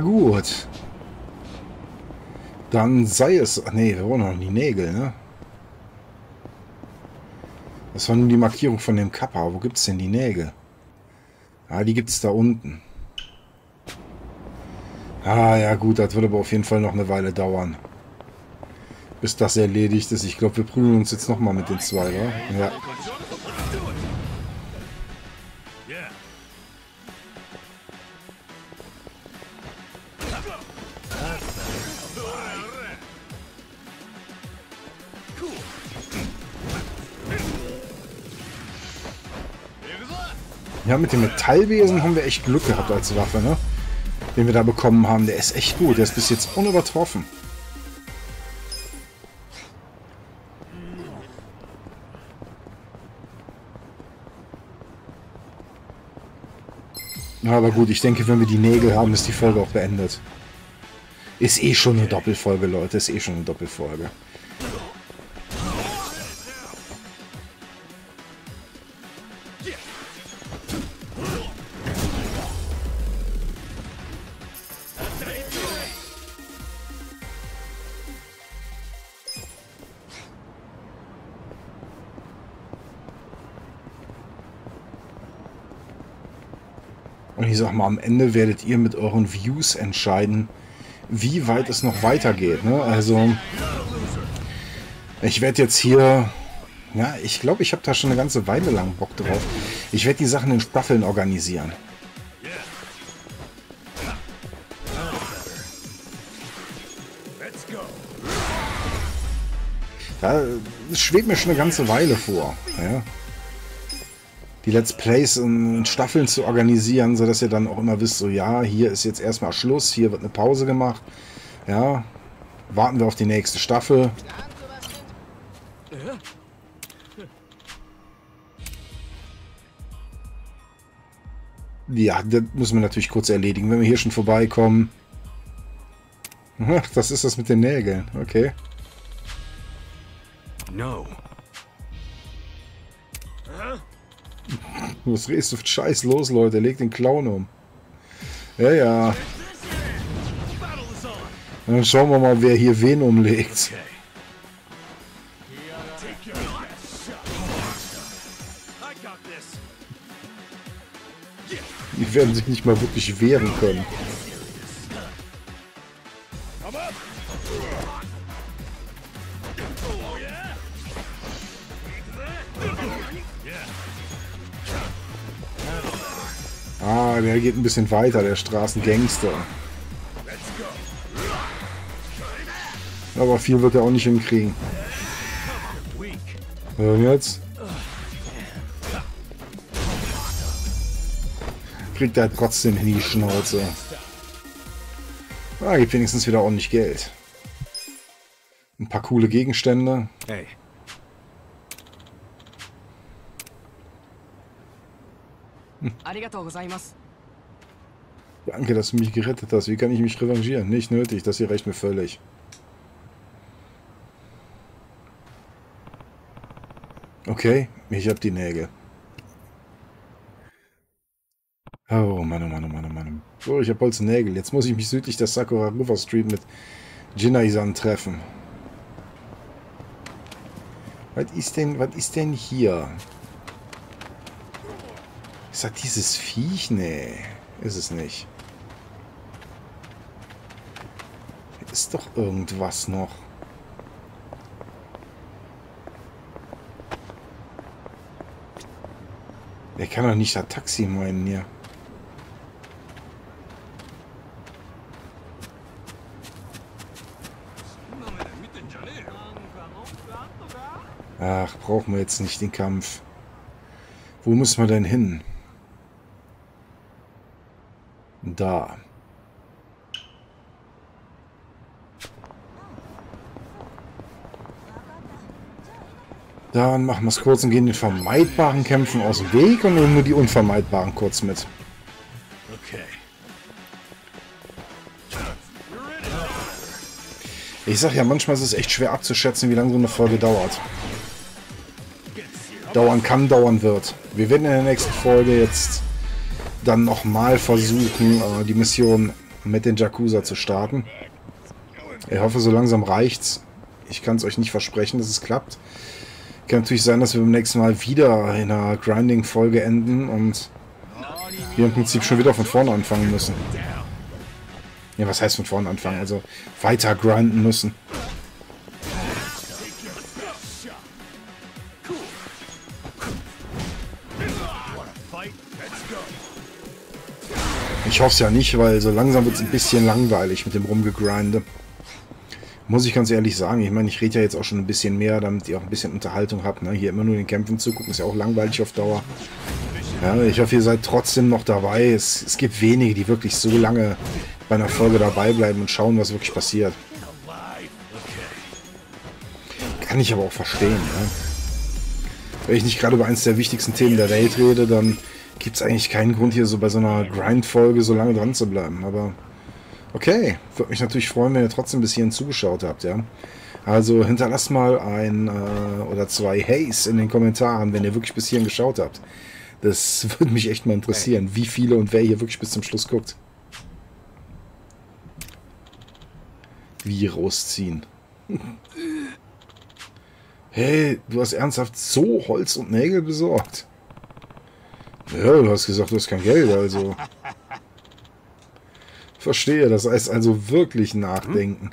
Gut. Dann sei es... Nee, wir wollen noch die Nägel, ne? Das war nun die Markierung von dem Kappa. Wo gibt es denn die Nägel? Ah, die gibt es da unten. Ah, ja gut, das wird aber auf jeden Fall noch eine Weile dauern. Bis das erledigt ist. Ich glaube, wir prügeln uns jetzt nochmal mit den zwei, wa? Ja. Mit dem Metallwesen haben wir echt Glück gehabt als Waffe, ne? Den wir da bekommen haben. Der ist echt gut. Der ist bis jetzt unübertroffen. Aber gut, ich denke, wenn wir die Nägel haben, ist die Folge auch beendet. Ist eh schon eine Doppelfolge, Leute. Ist eh schon eine Doppelfolge. Mal, am Ende werdet ihr mit euren Views entscheiden, wie weit es noch weitergeht. Ne? Also, ich werde jetzt hier... Ja, ich glaube, ich habe da schon eine ganze Weile lang Bock drauf. Ich werde die Sachen in Staffeln organisieren. Da schwebt mir schon eine ganze Weile vor. Ja die Let's Plays in Staffeln zu organisieren, sodass ihr dann auch immer wisst, so ja, hier ist jetzt erstmal Schluss, hier wird eine Pause gemacht. Ja, warten wir auf die nächste Staffel. Ja, das müssen wir natürlich kurz erledigen, wenn wir hier schon vorbeikommen. Das ist das mit den Nägeln, okay. No. Was redest du für Scheiß los, Leute? Legt den Clown um. Ja, ja. Dann schauen wir mal, wer hier wen umlegt. Die werden sich nicht mal wirklich wehren können. Ah, der geht ein bisschen weiter, der Straßengangster. Aber viel wird er auch nicht hinkriegen. Und jetzt? Kriegt er trotzdem in die Schnauze. Ah, gibt wenigstens wieder ordentlich Geld. Ein paar coole Gegenstände. Hey. Danke, dass du mich gerettet hast. Wie kann ich mich revanchieren? Nicht nötig, das hier reicht mir völlig. Okay, ich hab die Nägel. Oh Mann, oh Mann, oh Mann, oh Mann. So, ich hab Holznägel. Jetzt muss ich mich südlich der Sakura River Street mit Jinai-san treffen. Was ist denn, was ist denn hier? Ist das dieses Viech? Nee, ist es nicht. Ist doch irgendwas noch. Der kann doch nicht das Taxi meinen hier. Ach, brauchen wir jetzt nicht den Kampf. Wo müssen wir denn hin? Da. Dann machen wir es kurz und gehen den vermeidbaren Kämpfen aus dem Weg und nehmen nur die unvermeidbaren kurz mit. Okay. Ich sag ja, manchmal ist es echt schwer abzuschätzen, wie lange so eine Folge dauert. Dauern kann, dauern wird. Wir werden in der nächsten Folge jetzt dann nochmal versuchen, äh, die Mission mit den Jakuza zu starten. Ich hoffe, so langsam reicht's. Ich kann es euch nicht versprechen, dass es klappt. Kann natürlich sein, dass wir beim nächsten Mal wieder in einer Grinding-Folge enden und wir im Prinzip schon wieder von vorne anfangen müssen. Ja, was heißt von vorne anfangen? Also weiter grinden müssen. Hoffe es ja nicht, weil so langsam wird es ein bisschen langweilig mit dem Rumgegrinde. Muss ich ganz ehrlich sagen. Ich meine, ich rede ja jetzt auch schon ein bisschen mehr, damit ihr auch ein bisschen Unterhaltung habt. Ne? Hier immer nur den Kämpfen zugucken, ist ja auch langweilig auf Dauer. Ja, ich hoffe, ihr seid trotzdem noch dabei. Es, es gibt wenige, die wirklich so lange bei einer Folge dabei bleiben und schauen, was wirklich passiert. Kann ich aber auch verstehen. Ne? Wenn ich nicht gerade über eines der wichtigsten Themen der Welt rede, dann gibt es eigentlich keinen Grund hier so bei so einer Grind-Folge so lange dran zu bleiben. Aber okay, würde mich natürlich freuen, wenn ihr trotzdem bis hierhin zugeschaut habt, ja. Also hinterlasst mal ein äh, oder zwei Hays in den Kommentaren, wenn ihr wirklich bis hierhin geschaut habt. Das [laughs] würde mich echt mal interessieren, wie viele und wer hier wirklich bis zum Schluss guckt. Wie rausziehen. [laughs] Hey, du hast ernsthaft so Holz und Nägel besorgt? Ja, du hast gesagt, du hast kein Geld, also. Verstehe, das heißt also wirklich nachdenken.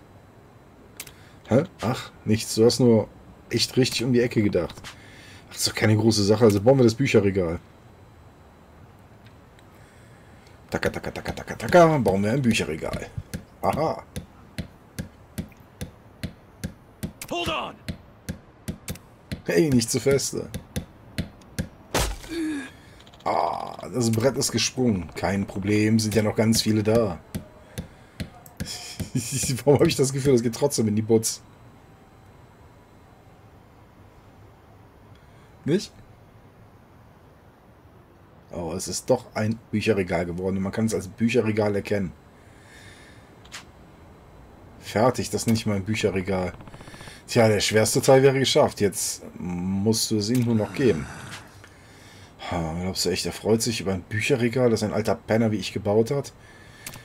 Hä? Ach, nichts, du hast nur echt richtig um die Ecke gedacht. Ach, das ist doch keine große Sache, also bauen wir das Bücherregal. Taka, taka, taka, taka, taka, bauen wir ein Bücherregal. Aha. Hold on! Hey, nicht zu feste. Ah, das Brett ist gesprungen. Kein Problem, sind ja noch ganz viele da. [laughs] Warum habe ich das Gefühl, das geht trotzdem in die Butz? Nicht? Oh, es ist doch ein Bücherregal geworden und man kann es als Bücherregal erkennen. Fertig, das ich mal ein Bücherregal. Tja, der schwerste Teil wäre geschafft. Jetzt musst du es ihm nur noch geben. Glaubst du echt, er freut sich über ein Bücherregal, das ein alter Penner wie ich gebaut hat?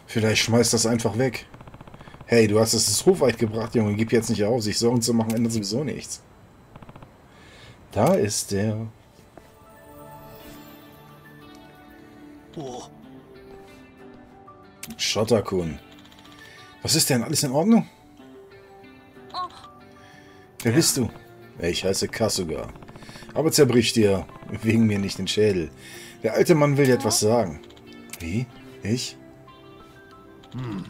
Vielleicht schmeißt das einfach weg. Hey, du hast es so weit gebracht, Junge. Gib jetzt nicht auf. Sich Sorgen zu machen, ändert sowieso nichts. Da ist der. Oh. Schotterkun. Was ist denn? Alles in Ordnung? Wer bist du? Ich heiße Kasuga. Aber zerbrich dir wegen mir nicht den Schädel. Der alte Mann will dir etwas sagen. Wie? Ich? Hm.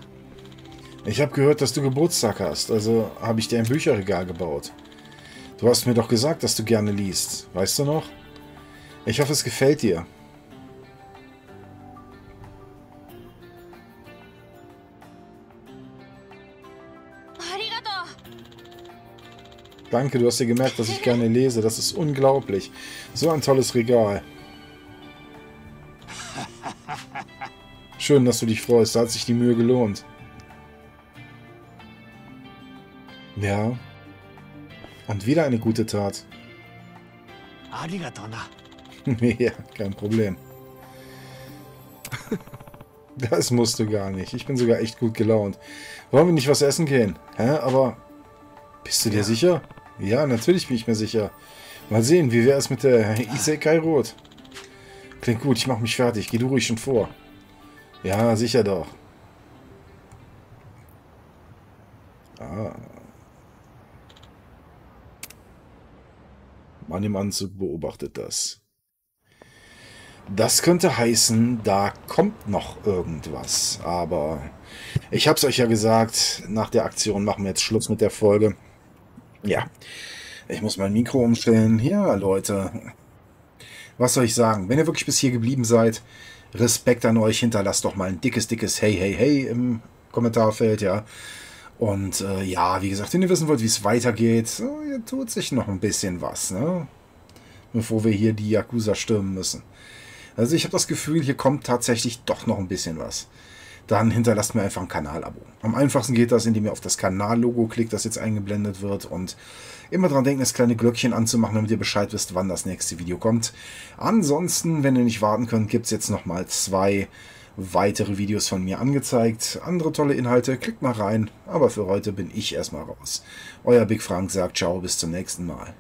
Ich habe gehört, dass du Geburtstag hast, also habe ich dir ein Bücherregal gebaut. Du hast mir doch gesagt, dass du gerne liest. Weißt du noch? Ich hoffe, es gefällt dir. Danke, du hast dir gemerkt, dass ich gerne lese. Das ist unglaublich. So ein tolles Regal. Schön, dass du dich freust. Da hat sich die Mühe gelohnt. Ja. Und wieder eine gute Tat. [laughs] ja, kein Problem. Das musst du gar nicht. Ich bin sogar echt gut gelaunt. Wollen wir nicht was essen gehen? Hä? Aber bist du dir ja. sicher? Ja, natürlich bin ich mir sicher. Mal sehen, wie wäre es mit der Isekai Rot? Klingt gut, ich mache mich fertig. Geh du ruhig schon vor. Ja, sicher doch. Ah. Mann im Anzug beobachtet das. Das könnte heißen, da kommt noch irgendwas. Aber ich habe es euch ja gesagt, nach der Aktion machen wir jetzt Schluss mit der Folge. Ja, ich muss mein Mikro umstellen. Ja, Leute, was soll ich sagen? Wenn ihr wirklich bis hier geblieben seid, Respekt an euch. Hinterlasst doch mal ein dickes, dickes Hey, hey, hey im Kommentarfeld, ja. Und äh, ja, wie gesagt, wenn ihr wissen wollt, wie es weitergeht, so, hier tut sich noch ein bisschen was, ne? Bevor wir hier die Yakuza stürmen müssen. Also ich habe das Gefühl, hier kommt tatsächlich doch noch ein bisschen was dann hinterlasst mir einfach ein Kanalabo. Am einfachsten geht das, indem ihr auf das Kanallogo klickt, das jetzt eingeblendet wird und immer dran denken, das kleine Glöckchen anzumachen, damit ihr Bescheid wisst, wann das nächste Video kommt. Ansonsten, wenn ihr nicht warten könnt, gibt es jetzt nochmal zwei weitere Videos von mir angezeigt. Andere tolle Inhalte, klickt mal rein. Aber für heute bin ich erstmal raus. Euer Big Frank sagt ciao, bis zum nächsten Mal.